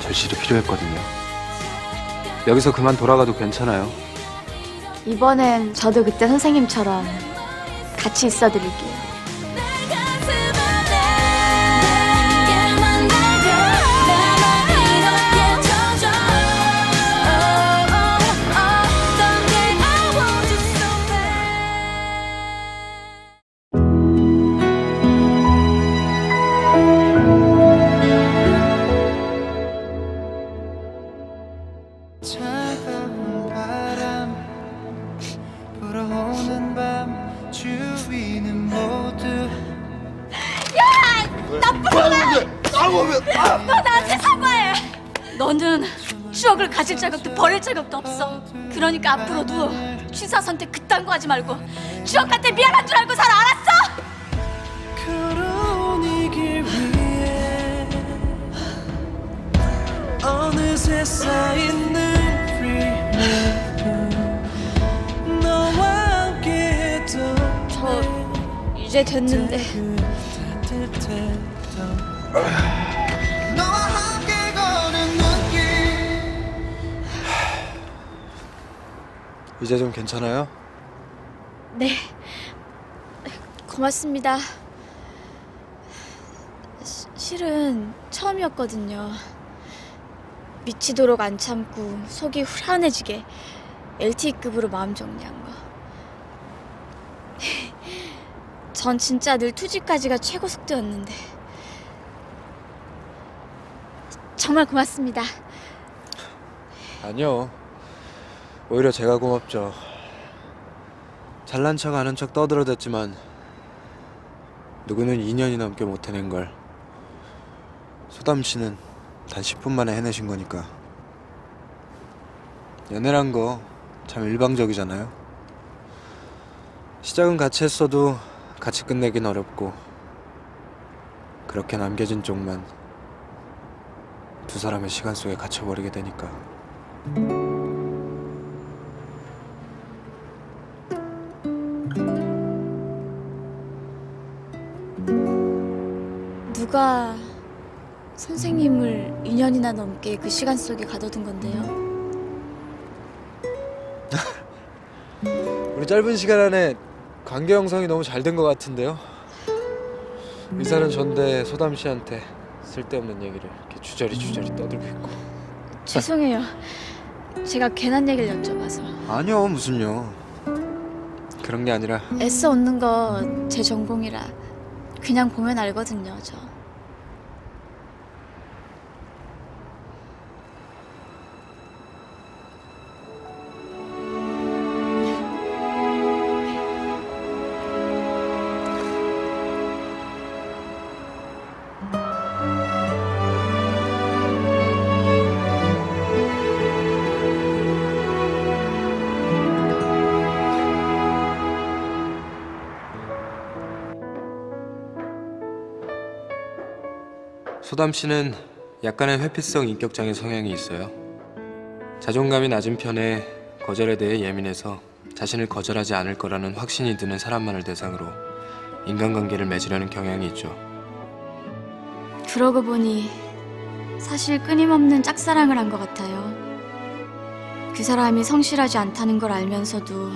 절실히 필요했거든요. 여기서 그만 돌아가도 괜찮아요. 이번엔 저도 그때 선생님처럼 같이 있어 드릴게요. 선택 그딴 거 하지 말고 추억한테 미안한 줄 알고 살아 알았어? 어느새 쌓이는 저 이제 됐는데 이제 좀 괜찮아요? 네 고맙습니다. 시- 실은 처음이었거든요. 미치도록 안 참고 속이 후련해지게 LTE급으로 마음 정리한 거. 전 진짜 늘 투지까지가 최고 속도였는데 정말 고맙습니다. 아니요. 오히려 제가 고맙죠. 잘난 척 아는 척 떠들어댔지만 누구는 2년이 넘게 못 해낸 걸 소담 씨는 단 10분 만에 해내신 거니까 연애란 거 참 일방적이잖아요. 시작은 같이 했어도 같이 끝내긴 어렵고 그렇게 남겨진 쪽만 두 사람의 시간 속에 갇혀버리게 되니까. 누가 선생님을 2년이나 넘게 그 시간 속에 가둬둔 건데요. 우리 짧은 시간 안에 관계 형성이 너무 잘 된 것 같은데요. 의사는 전대 소담 씨한테 쓸데없는 얘기를 이렇게 주저리 주저리 떠들고 있고. 죄송해요. 제가 괜한 얘기를 여쭤봐서. 아니요 무슨요. 그런 게 아니라 애써 웃는 거 제 전공이라 그냥 보면 알거든요, 저. 소담 씨는 약간의 회피성 인격장애 성향이 있어요. 자존감이 낮은 편에 거절에 대해 예민해서 자신을 거절하지 않을 거라는 확신이 드는 사람만을 대상으로 인간관계를 맺으려는 경향이 있죠. 그러고 보니 사실 끊임없는 짝사랑을 한 것 같아요. 그 사람이 성실하지 않다는 걸 알면서도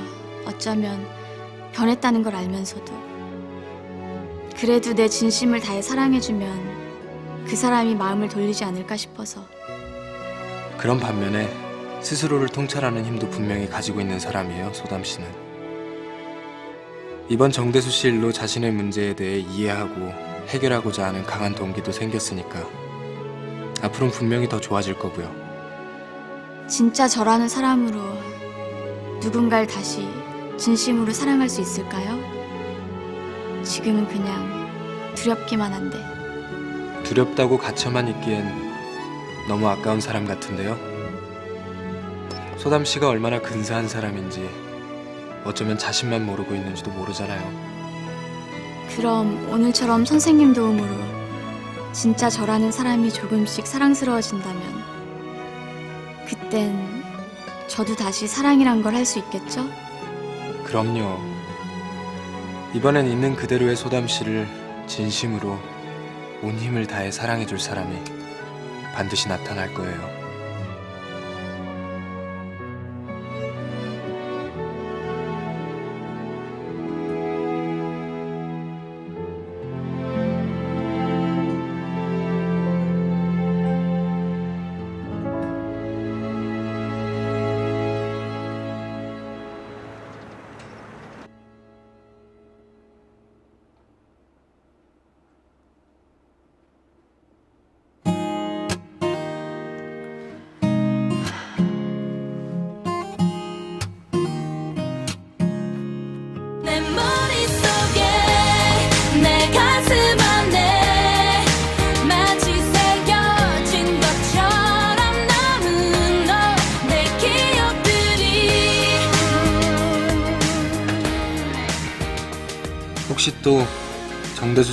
어쩌면 변했다는 걸 알면서도 그래도 내 진심을 다해 사랑해주면 그 사람이 마음을 돌리지 않을까 싶어서 그런 반면에 스스로를 통찰하는 힘도 분명히 가지고 있는 사람이에요, 소담 씨는. 이번 정대수 씨 일로 자신의 문제에 대해 이해하고 해결하고자 하는 강한 동기도 생겼으니까 앞으로는 분명히 더 좋아질 거고요. 진짜 저라는 사람으로 누군가를 다시 진심으로 사랑할 수 있을까요? 지금은 그냥 두렵기만 한데 두렵다고 갇혀만 있기엔 너무 아까운 사람 같은데요. 소담 씨가 얼마나 근사한 사람인지 어쩌면 자신만 모르고 있는지도 모르잖아요. 그럼 오늘처럼 선생님 도움으로 진짜 저라는 사람이 조금씩 사랑스러워진다면 그땐 저도 다시 사랑이란 걸 할 수 있겠죠? 그럼요. 이번엔 있는 그대로의 소담 씨를 진심으로 온 힘을 다해 사랑해줄 사람이 반드시 나타날 거예요.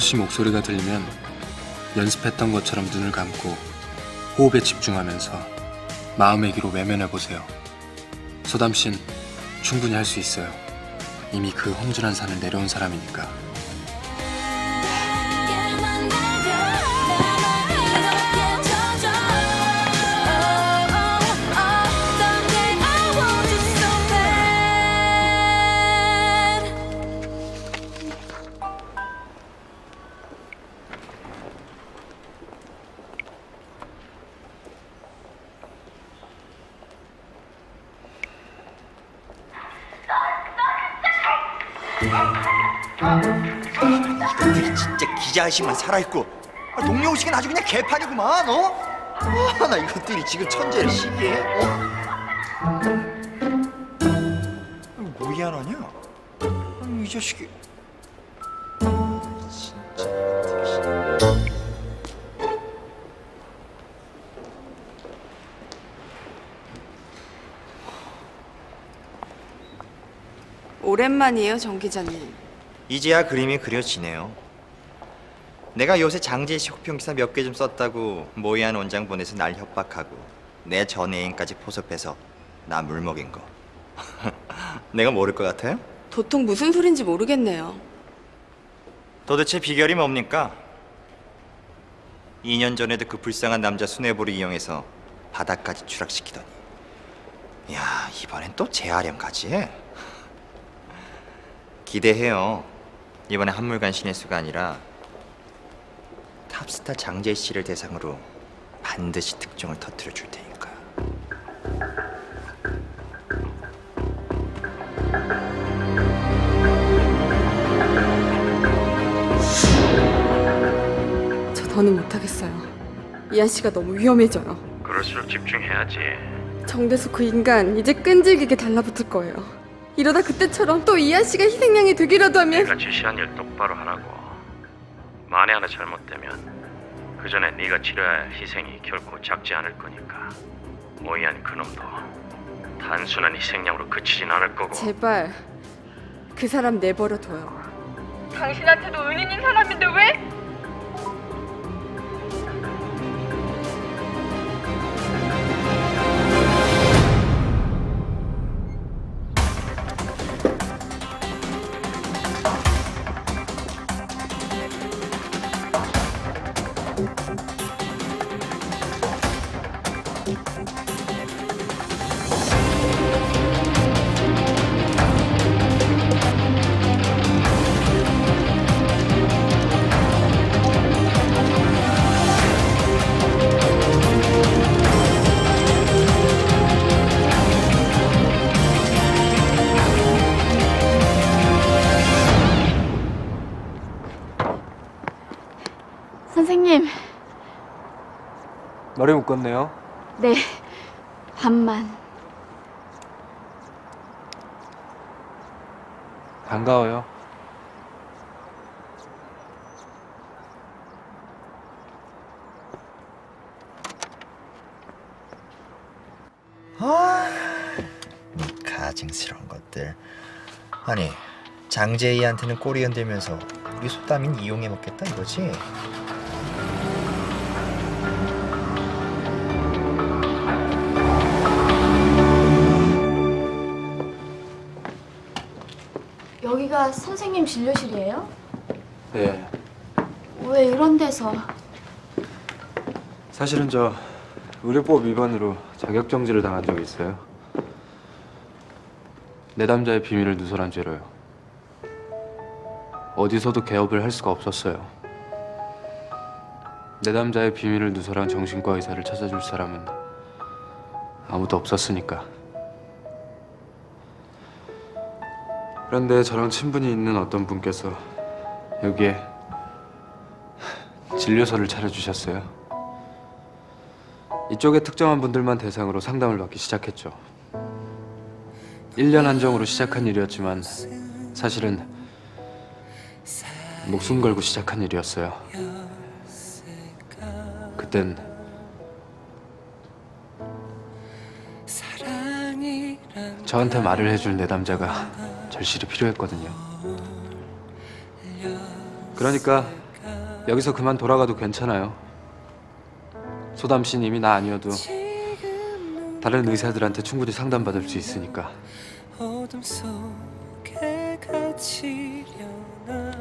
씨 목소리가 들리면 연습했던 것처럼 눈을 감고 호흡에 집중하면서 마음의 귀로 외면해 보세요. 소담 씨는 충분히 할 수 있어요. 이미 그 험준한 산을 내려온 사람이니까. 이것들이 진짜 기자 의식만 살아있고 아, 동료 의식은 아주 그냥 개판이구만 어? 아, 나 이것들이 지금 천재를 시기해 어? 뭐 희한하냐? 아니, 이 자식이 오랜만이에요, 정 기자님. 이제야 그림이 그려지네요 내가 요새 장재희 씨 혹평 기사 몇 개 좀 썼다고 모이한 원장 보내서 날 협박하고 내 전 애인까지 포섭해서 나 물먹인 거 내가 모를 것 같아요? 도통 무슨 소린지 모르겠네요. 도대체 비결이 뭡니까? 2년 전에도 그 불쌍한 남자 수뇌부를 이용해서 바닥까지 추락시키더니 야 이번엔 또 재활용까지 기대해요 이번에 한물간 신혜수가 아니라 탑스타 장재희 씨를 대상으로 반드시 특종을 터뜨려 줄 테니까 저 더는 못하겠어요. 이한 씨가 너무 위험해져요. 그럴수록 집중해야지. 정대수 그 인간 이제 끈질기게 달라붙을 거예요. 이러다 그때처럼 또 이한 씨가 희생양이 되기라도 하면 네가 지시한 일 똑바로 하라고. 만에 하나 잘못되면 그 전에 네가 치러야 할 희생이 결코 작지 않을 거니까. 모이한 그놈도 단순한 희생양으로 그치진 않을 거고. 제발 그 사람 내버려 둬요. 당신한테도 은인인 사람인데 왜? 머리 묶었네요. 네, 반만. 반가워요. 아, 가증스러운 것들. 아니, 장재희한테는 꼬리 흔들면서 우리 소담인 이용해 먹겠다 이거지? 여기가 선생님 진료실이에요? 네. 왜 이런 데서? 사실은 저 의료법 위반으로 자격 정지를 당한 적이 있어요. 내담자의 비밀을 누설한 죄로요. 어디서도 개업을 할 수가 없었어요. 내담자의 비밀을 누설한 정신과 의사를 찾아줄 사람은 아무도 없었으니까. 그런데 저랑 친분이 있는 어떤 분께서 여기에 진료소를 차려주셨어요. 이쪽의 특정한 분들만 대상으로 상담을 받기 시작했죠. 1년 한정으로 시작한 일이었지만 사실은 목숨 걸고 시작한 일이었어요. 그땐 저한테 말을 해줄 내담자가 절실히 필요했거든요. 그러니까 여기서 그만 돌아가도 괜찮아요. 소담 씨는 이미 나 아니어도 다른 의사들한테 충분히 상담받을 수 있으니까.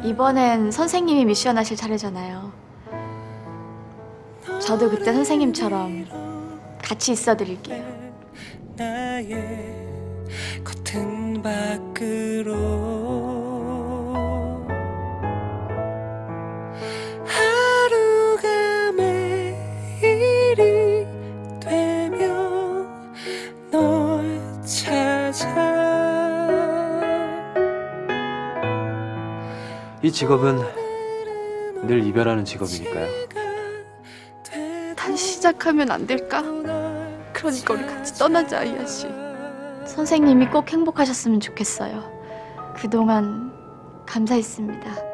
이번엔 선생님이 미션 하실 차례잖아요. 저도 그때 선생님처럼 같이 있어 드릴게요. 밖으로 하루가 매일이 되면 널 찾아 이 직업은 늘 이별하는 직업이니까요. 다시 시작하면 안 될까? 그러니까 우리 같이 떠나자, 이한 씨. 선생님이 꼭 행복하셨으면 좋겠어요. 그동안 감사했습니다.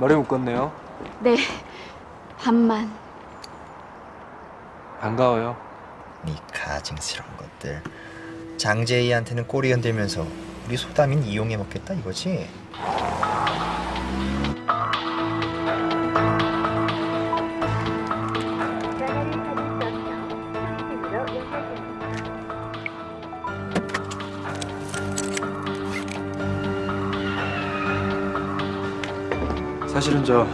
머리 묶었네요. 네, 반만. 반가워요. 이 가증스러운 것들. 장재희한테는 꼬리 흔들면서 우리 소담인 이용해 먹겠다 이거지? 사실은 저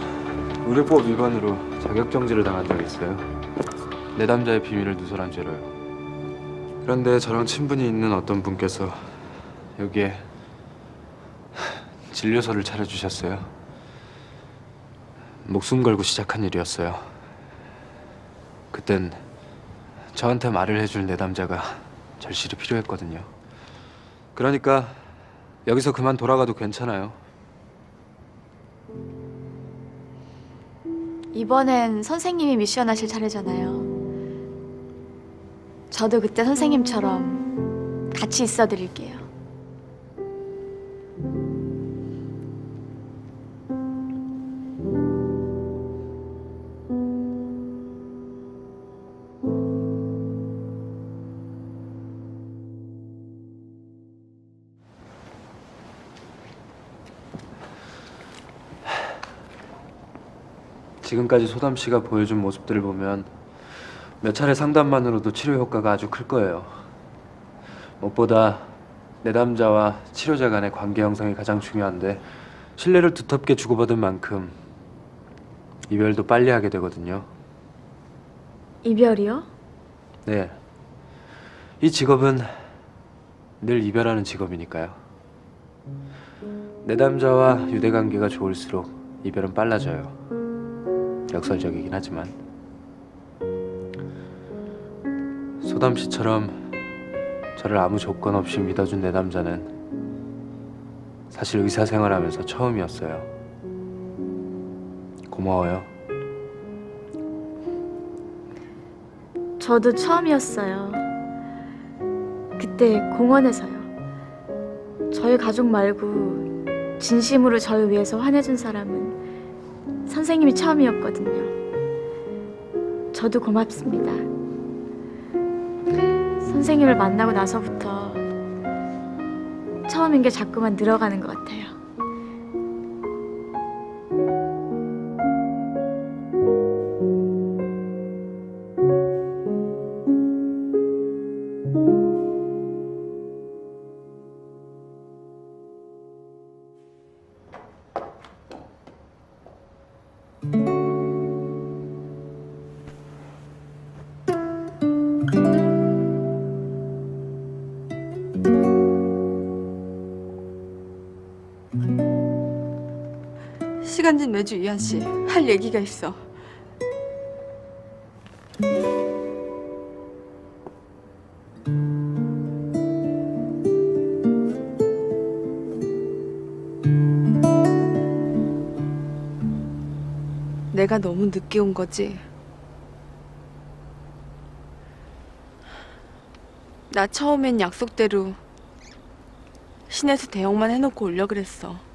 의료법 위반으로 자격 정지를 당한 적이 있어요. 내담자의 비밀을 누설한 죄로요. 그런데 저랑 친분이 있는 어떤 분께서 여기에 진료서를 차려주셨어요. 목숨 걸고 시작한 일이었어요. 그땐 저한테 말을 해줄 내담자가 절실히 필요했거든요. 그러니까 여기서 그만 돌아가도 괜찮아요. 이번엔 선생님이 미션 하실 차례잖아요. 저도 그때 선생님처럼 같이 있어 드릴게요. 지금까지 소담 씨가 보여준 모습들을 보면 몇 차례 상담만으로도 치료 효과가 아주 클 거예요. 무엇보다 내담자와 치료자 간의 관계 형성이 가장 중요한데 신뢰를 두텁게 주고받은 만큼 이별도 빨리 하게 되거든요. 이별이요? 네. 이 직업은 늘 이별하는 직업이니까요. 내담자와 유대 관계가 좋을수록 이별은 빨라져요. 역설적이긴 하지만 소담 씨처럼 저를 아무 조건 없이 믿어준 내담자는 사실 의사 생활하면서 처음이었어요. 고마워요. 저도 처음이었어요. 그때 공원에서요. 저희 가족 말고 진심으로 저를 위해서 화내준 사람은 선생님이 처음이었거든요. 저도 고맙습니다. 선생님을 만나고 나서부터 처음인 게 자꾸만 늘어가는 것 같아요. 시간진 매주 이한 씨 할 얘기가 있어. 내가 너무 늦게 온 거지. 나 처음엔 약속대로 신에서 대형만 해놓고 올려 그랬어.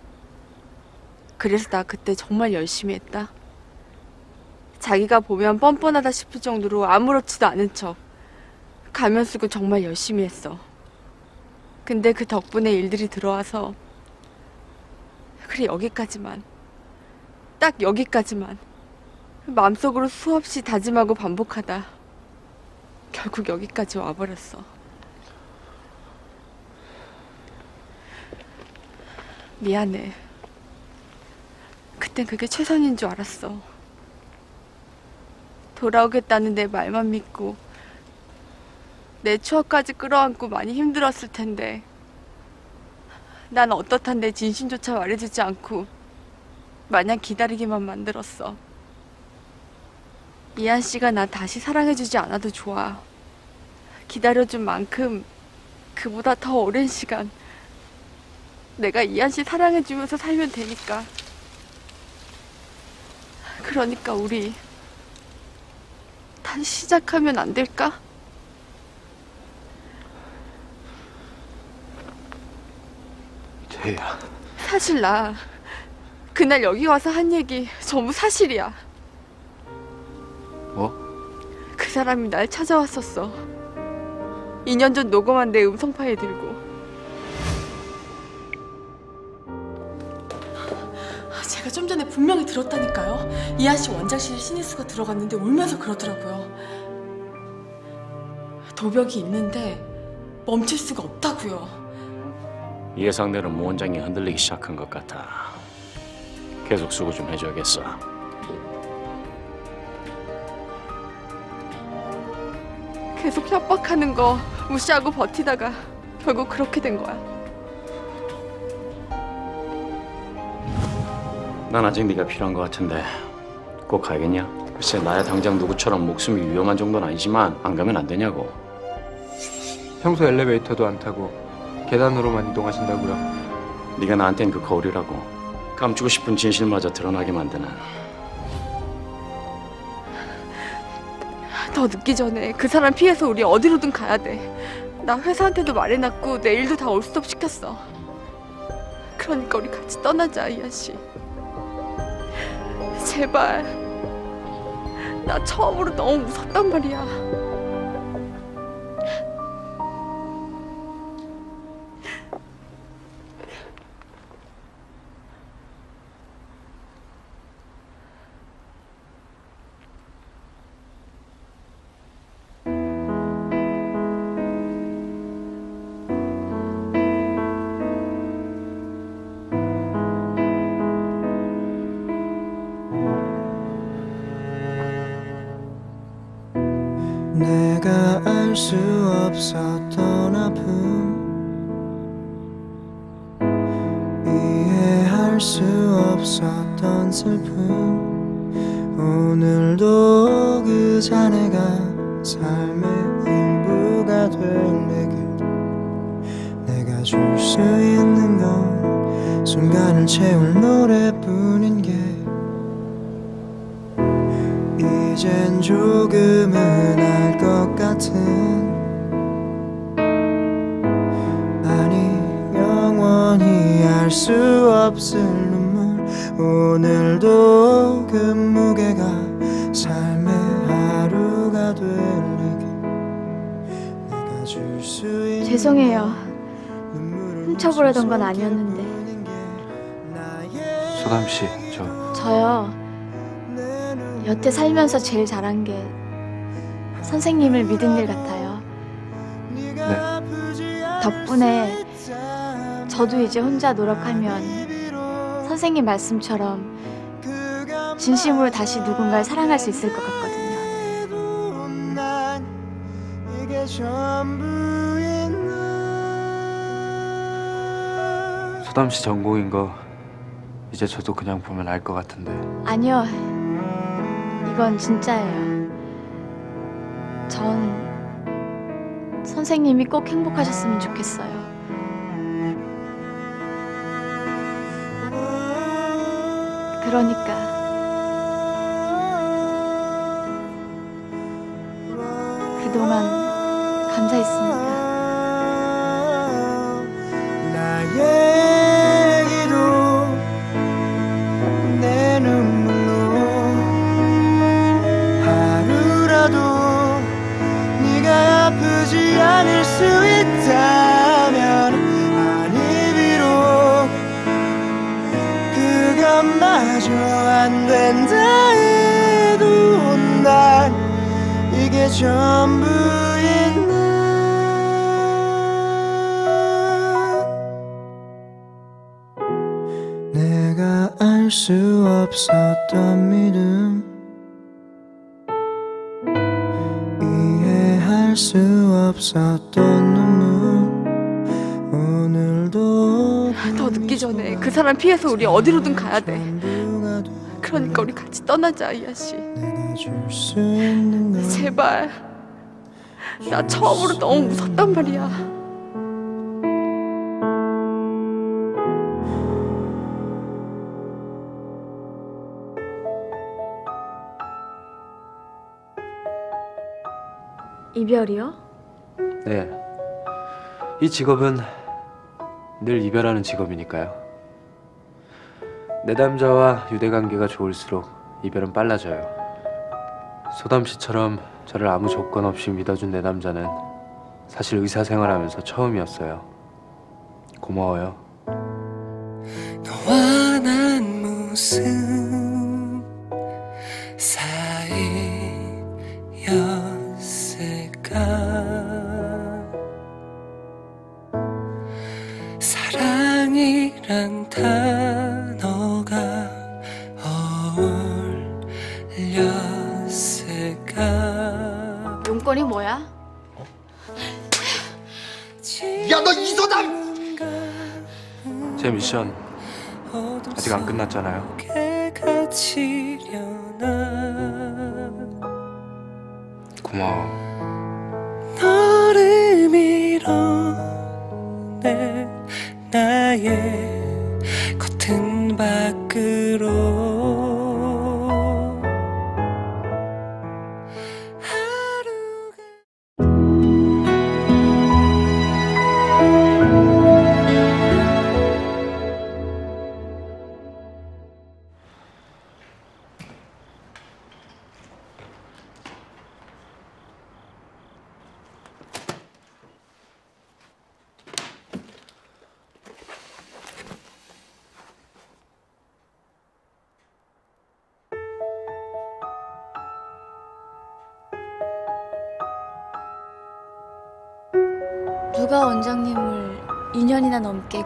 그래서 나 그때 정말 열심히 했다. 자기가 보면 뻔뻔하다 싶을 정도로 아무렇지도 않은 척 가면 쓰고 정말 열심히 했어. 근데 그 덕분에 일들이 들어와서 그래 여기까지만 딱 여기까지만 마음속으로 수없이 다짐하고 반복하다 결국 여기까지 와버렸어. 미안해. 그땐 그게 최선인 줄 알았어. 돌아오겠다는 내 말만 믿고 내 추억까지 끌어안고 많이 힘들었을 텐데 난 어떻단 내 진심조차 말해주지 않고 마냥 기다리기만 만들었어. 이한 씨가 나 다시 사랑해주지 않아도 좋아. 기다려준 만큼 그보다 더 오랜 시간 내가 이한 씨 사랑해주면서 살면 되니까. 그러니까 우리 다시 시작하면 안 될까? 제이야. 사실 나 그날 여기 와서 한 얘기 전부 사실이야. 뭐? 그 사람이 날 찾아왔었어. 2년 전 녹음한 내 음성 파일 들고. 제가 좀 전에 분명히 들었다니까요. 이한 씨 원장실에 신혜수가 들어갔는데 울면서 그러더라고요. 도벽이 있는데 멈출 수가 없다고요. 예상대로 모 원장이 흔들리기 시작한 것 같아. 계속 수고 좀 해줘야겠어. 계속 협박하는 거 무시하고 버티다가 결국 그렇게 된 거야. 난 아직 네가 필요한 것 같은데 꼭 가야겠냐? 글쎄 나야 당장 누구처럼 목숨이 위험한 정도는 아니지만 안 가면 안 되냐고. 평소 엘리베이터도 안 타고 계단으로만 이동하신다고요. 네가 나한텐 그 거울이라고. 감추고 싶은 진실마저 드러나게 만드는. 더 늦기 전에 그 사람 피해서 우리 어디로든 가야 돼. 나 회사한테도 말해놨고 내 일도 다 올스톱 시켰어. 그러니까 우리 같이 떠나자, 이한 씨. 제발. 나 처음으로 너무 무섭단 말이야. 슬픔. 오늘도 그 자네가 삶의 일부가 되려길 내가 줄 수 있는 건 순간을 채울 노래뿐인 게 이젠 조금은 알 것 같은 아니 영원히 알 수 없을 오늘도 그 무게가 삶의 하루가 되려게 내가 줄 수 있는 죄송해요. 훔쳐보려던 건 아니었는데. 소담 씨, 저 저요. 여태 살면서 제일 잘한 게 선생님을 믿은 일 같아요. 덕분에 저도 이제 혼자 노력하면 선생님 말씀처럼 진심으로 다시 누군가를 사랑할 수 있을 것 같거든요. 난 이게 전부인 소담 씨 전공인 거 이제 저도 그냥 보면 알 것 같은데. 아니요. 이건 진짜예요. 전 선생님이 꼭 행복하셨으면 좋겠어요. 그러니까 그동안 감사했습니다. 전부인 나. 내가 알 수 없었던 믿음. 이해할 수 없었던 눈물. 오늘도 더 늦기 전에 그 사람 피해서 우리 어디로든 가야 돼. 그러니까 우리 같이 떠나자, 이아 씨. 제발. 나 처음으로 너무 무섭단 말이야. 이별이요? 네. 이 직업은 늘 이별하는 직업이니까요. 내담자와 유대 관계가 좋을수록 이별은 빨라져요. 소담 씨처럼 저를 아무 조건 없이 믿어준 내담자는 사실 의사 생활하면서 처음이었어요. 고마워요. 너와 난 무슨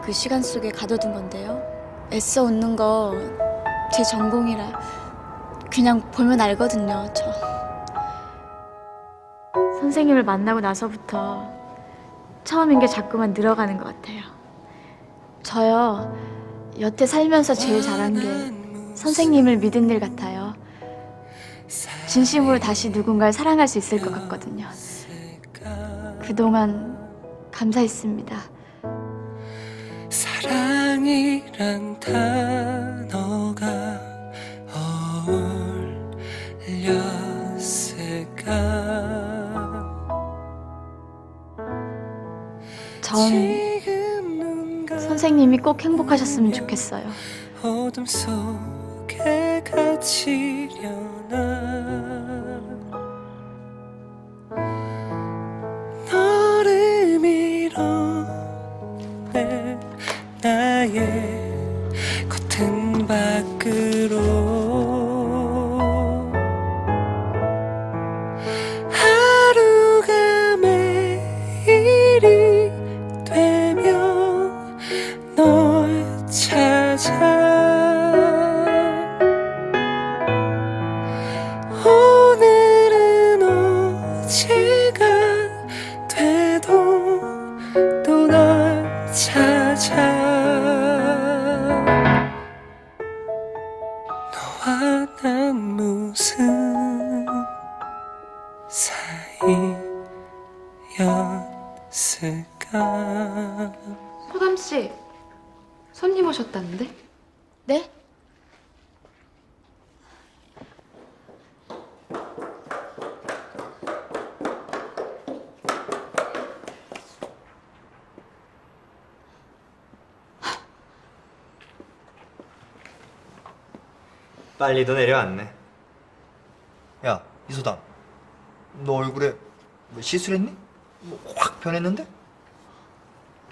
그 시간 속에 가둬둔 건데요? 애써 웃는 거 제 전공이라 그냥 보면 알거든요, 저. 선생님을 만나고 나서부터 처음인 게 자꾸만 늘어가는 것 같아요. 저요, 여태 살면서 제일 잘한 게 선생님을 믿은 일 같아요. 진심으로 다시 누군가를 사랑할 수 있을 것 같거든요. 그동안 감사했습니다. 사랑이란 단어가 어울렸을까 전 선생님이 꼭 행복하셨으면 좋겠어요. 어둠 속에 갇히려나 나의 겉은 밖으로 씨, 손님 오셨다는데? 네? 빨리도 내려왔네. 야, 이소담. 너 얼굴에 뭐 시술했니? 뭐 확 변했는데?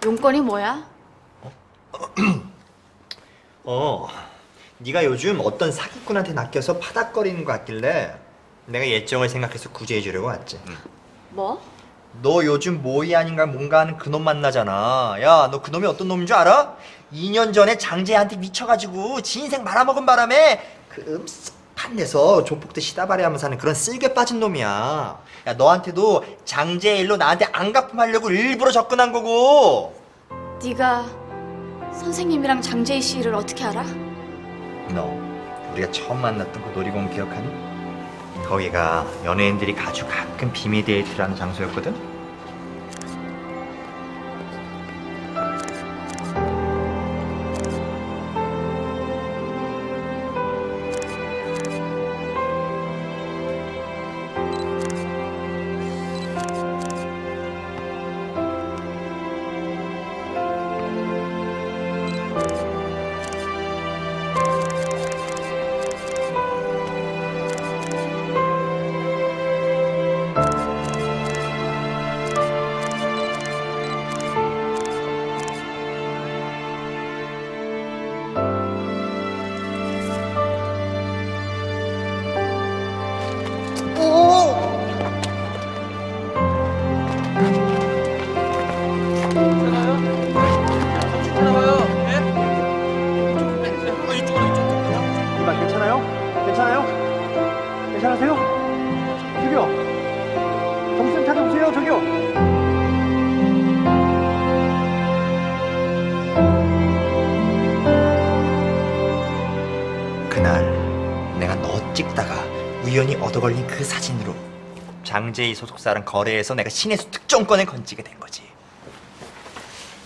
용건이 뭐야? 어, 네가 요즘 어떤 사기꾼한테 낚여서 파닥거리는 것 같길래 내가 예정을 생각해서 구제해 주려고 왔지. 뭐? 너 요즘 모이 아닌가 뭔가 하는 그놈 만나잖아. 야, 너 그놈이 어떤 놈인 줄 알아? 2년 전에 장재한테 미쳐가지고 지 인생 말아먹은 바람에 그 습한 데서 조폭들 시다바리 하면서 사는 그런 쓸개 빠진 놈이야. 야, 너한테도 장재희 일로 나한테 앙갚음하려고 일부러 접근한 거고. 네가 선생님이랑 장재희 씨 일을 어떻게 알아? 너 우리가 처음 만났던 그 놀이공원 기억하니? 거기가 연예인들이 아주 가끔 비밀 데이트하는 장소였거든? 장재희 소속사랑 거래해서 내가 신혜수 특종권을 건지게 된 거지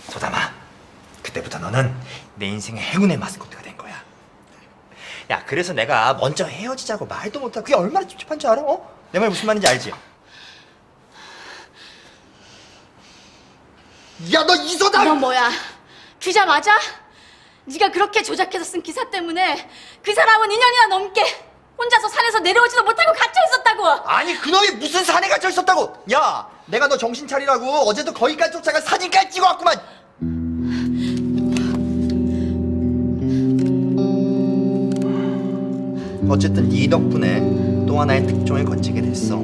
소담아 그때부터 너는 내 인생의 행운의 마스코트가 된 거야 야 그래서 내가 먼저 헤어지자고 말도 못하고 그게 얼마나 찝찝한 줄 알아? 어? 내 말 무슨 말인지 알지? 야 너 이소담! 너 뭐야? 기자 맞아? 네가 그렇게 조작해서 쓴 기사 때문에 그 사람은 2년이나 넘게 혼자서 산에서 내려오지도 못하고 갇혀 있었다고. 아니 그놈이 무슨 산에 갇혀 있었다고? 야 내가 너 정신 차리라고 어제도 거기까지 쫓아가 사진까지 찍어 왔구만. 어쨌든 네 덕분에 또 하나의 특종을 건지게 됐어.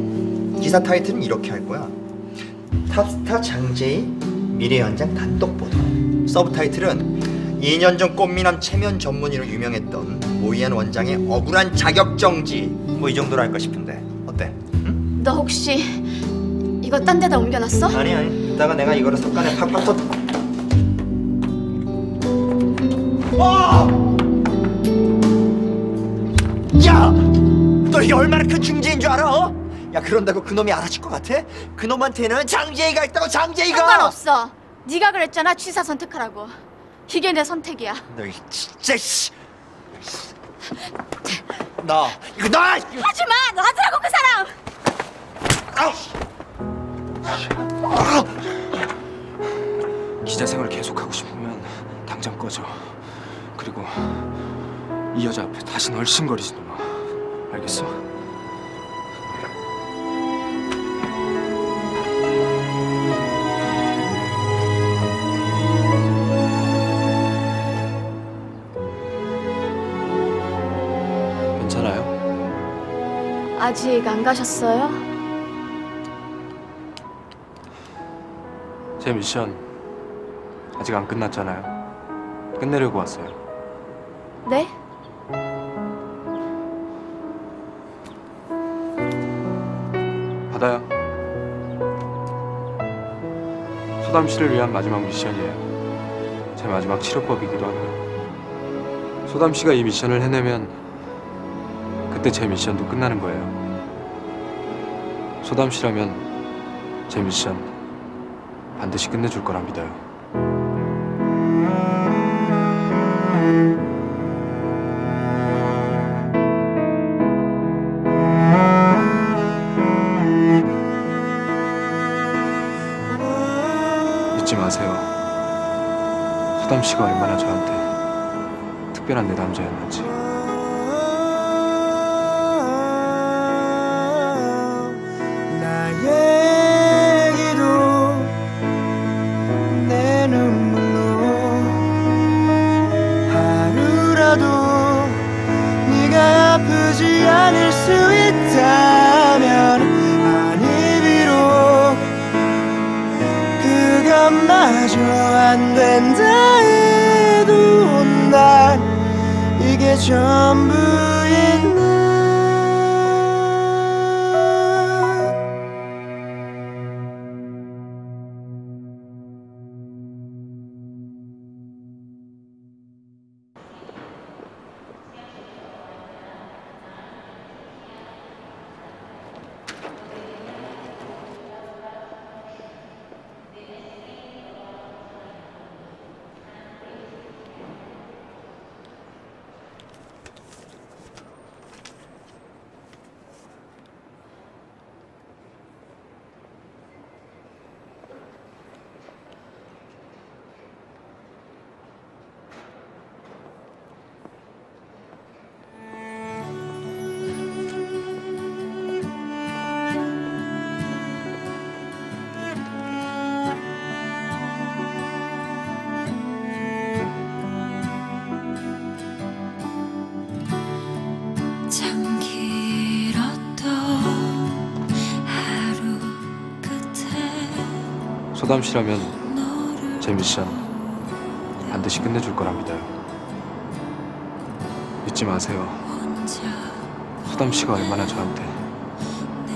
기사 타이틀은 이렇게 할 거야. 탑스타 장재희 밀애 현장 단독 보도. 서브 타이틀은 2년 전 꽃미남 최면 전문의로 유명했던 모이안 원장의 억울한 자격 정지 뭐 이 정도로 할까 싶은데 어때? 너 혹시 이거 딴 데다 옮겨놨어? 아니 아니 이따가 내가 이거를 석간에 팍팍 터 어! 야! 너 이게 얼마나 큰 중재인 줄 알아? 어? 야 그런다고 그놈이 알아줄 것 같아? 그놈한테는 장재희가 있다고 장재희가 상관없어. 네가 그랬잖아 취사 선택하라고. 이게 내 선택이야. 너이 진짜 씨. 나 이거 나 하지 마. 너 하더라고 그 사람. 기자 생활 계속하고 싶으면 당장 꺼져. 그리고 이 여자 앞에 다시는 얼씬거리지 마. 알겠어? 아직 안 가셨어요? 제 미션 아직 안 끝났잖아요. 끝내려고 왔어요. 네? 받아요. 소담 씨를 위한 마지막 미션이에요. 제 마지막 치료법이기도 하고요. 소담 씨가 이 미션을 해내면 그때 제 미션도 끝나는 거예요. 소담 씨라면 제 미션 반드시 끝내줄 거라 믿어요. 잊지 마세요. 소담 씨가 얼마나 저한테 특별한 내 남자였는지. 소담 씨라면 제 미션 반드시 끝내줄 거라 믿어요. 잊지 마세요. 소담 씨가 얼마나 저한테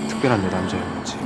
특별한 내 남자였는지.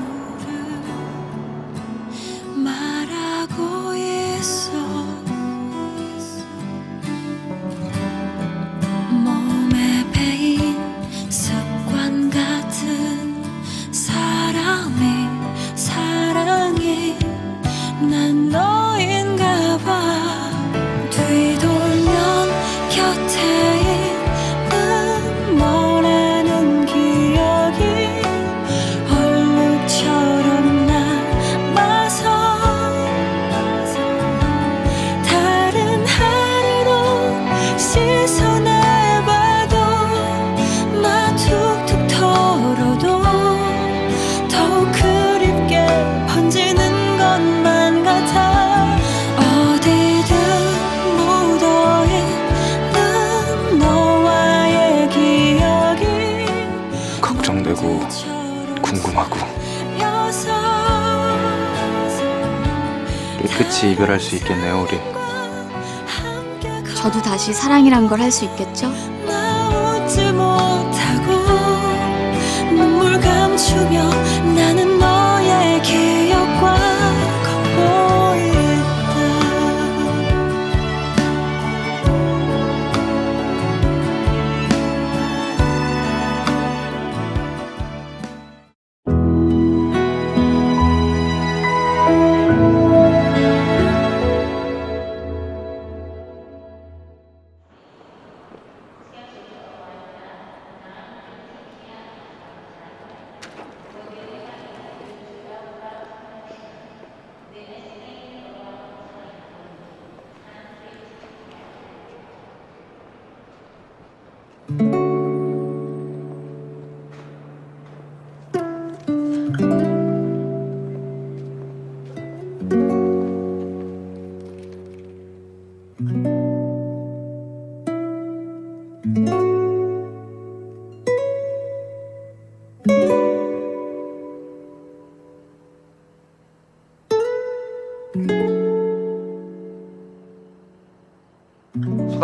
다시 사랑이란 걸 할 수 있겠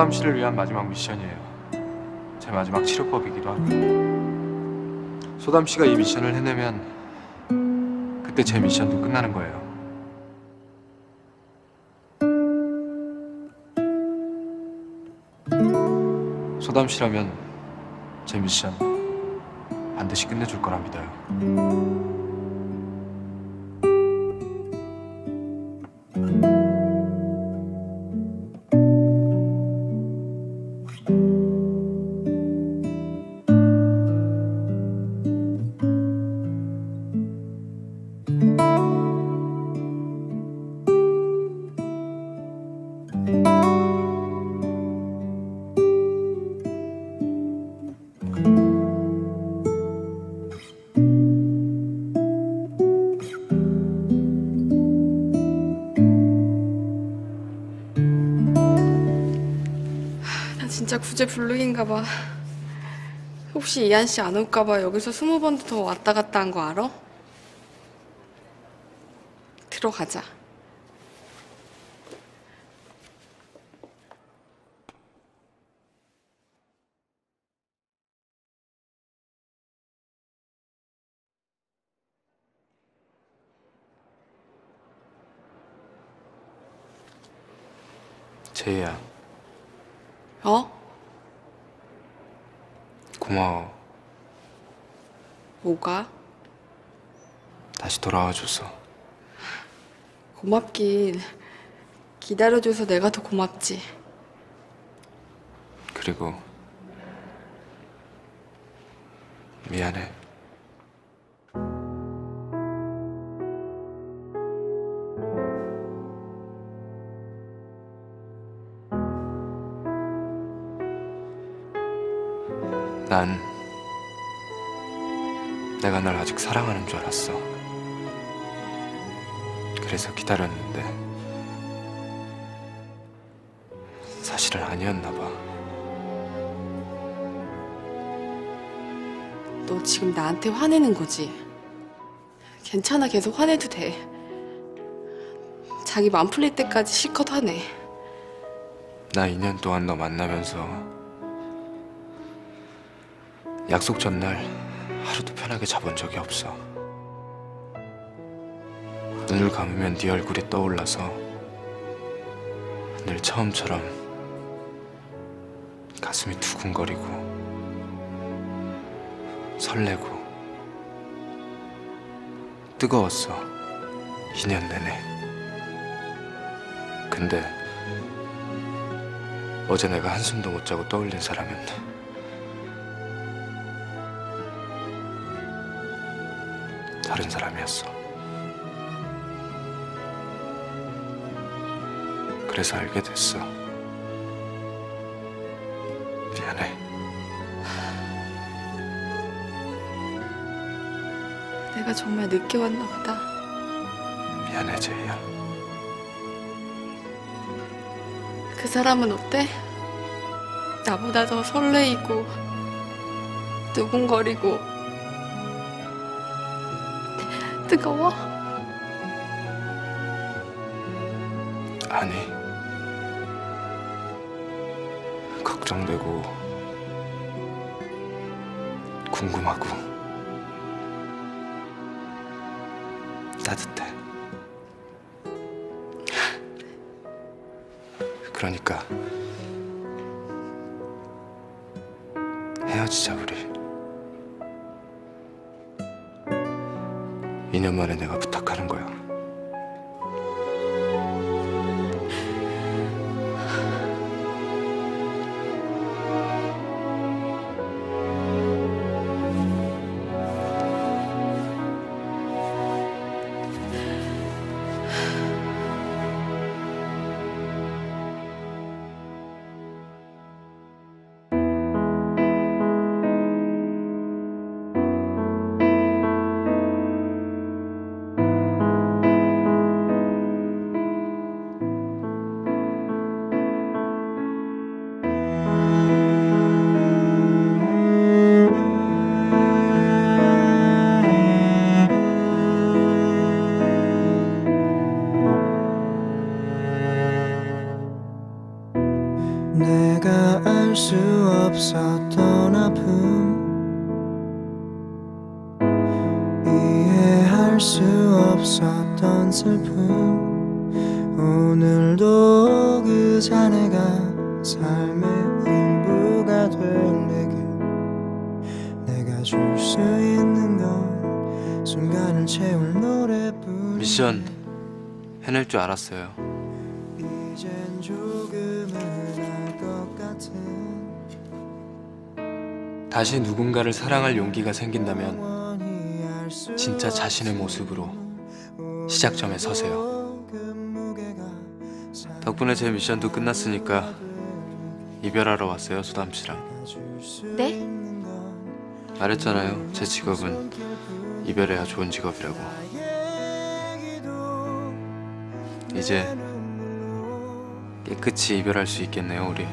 소담 씨를 위한 마지막 미션이에요. 제 마지막 치료법이기도 하고. 소담 씨가 이 미션을 해내면 그때 제 미션도 끝나는 거예요. 소담 씨라면 제 미션 반드시 끝내줄 믿어요. 구제 블루인가 봐. 혹시 이한 씨 안 올까 봐 여기서 스무 번도 더 왔다 갔다 한 거 알아? 들어가자. 제이야. 어? 고마워. 뭐가? 다시 돌아와줘서. 고맙긴. 기다려줘서 내가 더 고맙지. 그리고 미안해. 아직 사랑하는 줄 알았어. 그래서 기다렸는데 사실은 아니었나 봐. 너 지금 나한테 화내는 거지? 괜찮아, 계속 화내도 돼. 자기 맘 풀릴 때까지 실컷 화내. 나 2년 동안 너 만나면서 약속 전날 하루도 편하게 자본 적이 없어. 눈을 감으면 네 얼굴이 떠올라서 늘 처음처럼 가슴이 두근거리고 설레고 뜨거웠어. 2년 내내. 근데 어제 내가 한숨도 못 자고 떠올린 사람은 다른 사람이었어. 그래서 알게 됐어. 미안해. 내가 정말 늦게 왔나 보다. 미안해, 제이야. 그 사람은 어때? 나보다 더 설레이고 두근거리고 뜨거워? 알았어요. 이젠 조금은 알것 같은 다시 누군가를 사랑할 용기가 생긴다면 진짜 자신의 모습으로 시작점에 서세요. 덕분에 제 미션도 끝났으니까 이별하러 왔어요, 소담 씨랑. 네? 말했잖아요. 제 직업은 이별해야 좋은 직업이라고. 이제 깨끗이 이별할 수 있겠네요, 우리.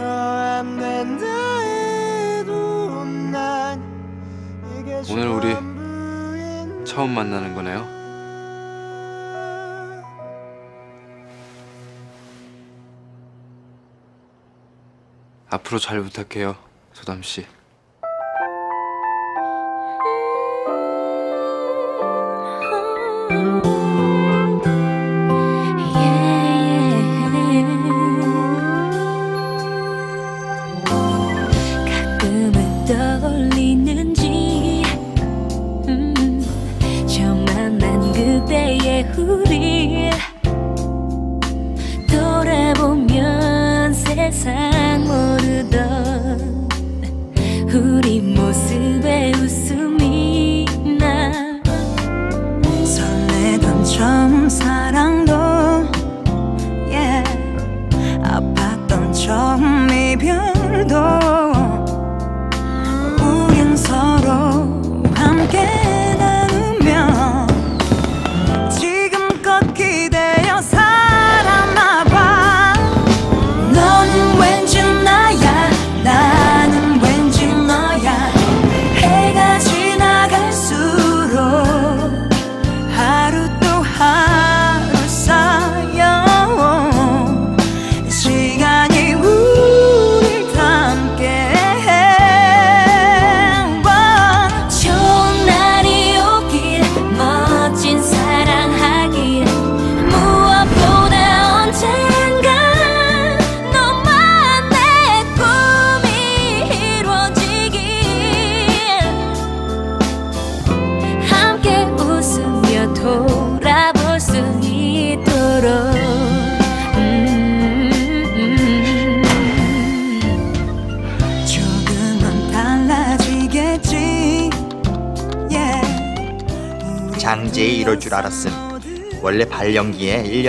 안 된다 해도 난 오늘 우리 처음 만나는 거네요. 앞으로 잘 부탁해요, 소담 씨.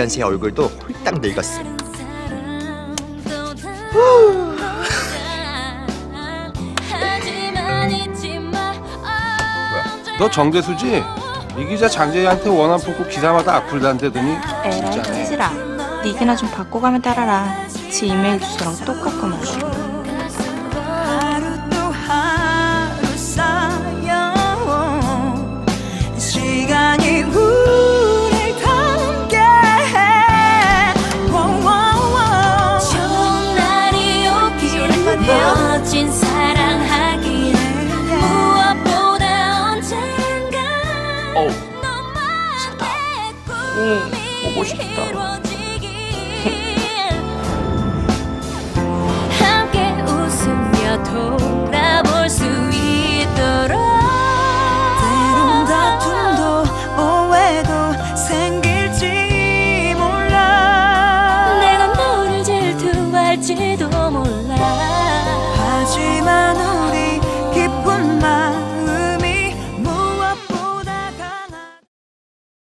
관련세 얼굴도 홀딱 늙었음. 너 정대수지? 이 기자 장재희한테 원한 뽑고 기사마다 악플 단대더니? 에라이 찌질아. 니기나 네 좀 바꿔가면 따라라. 지 이메일 주소랑 똑같구만 что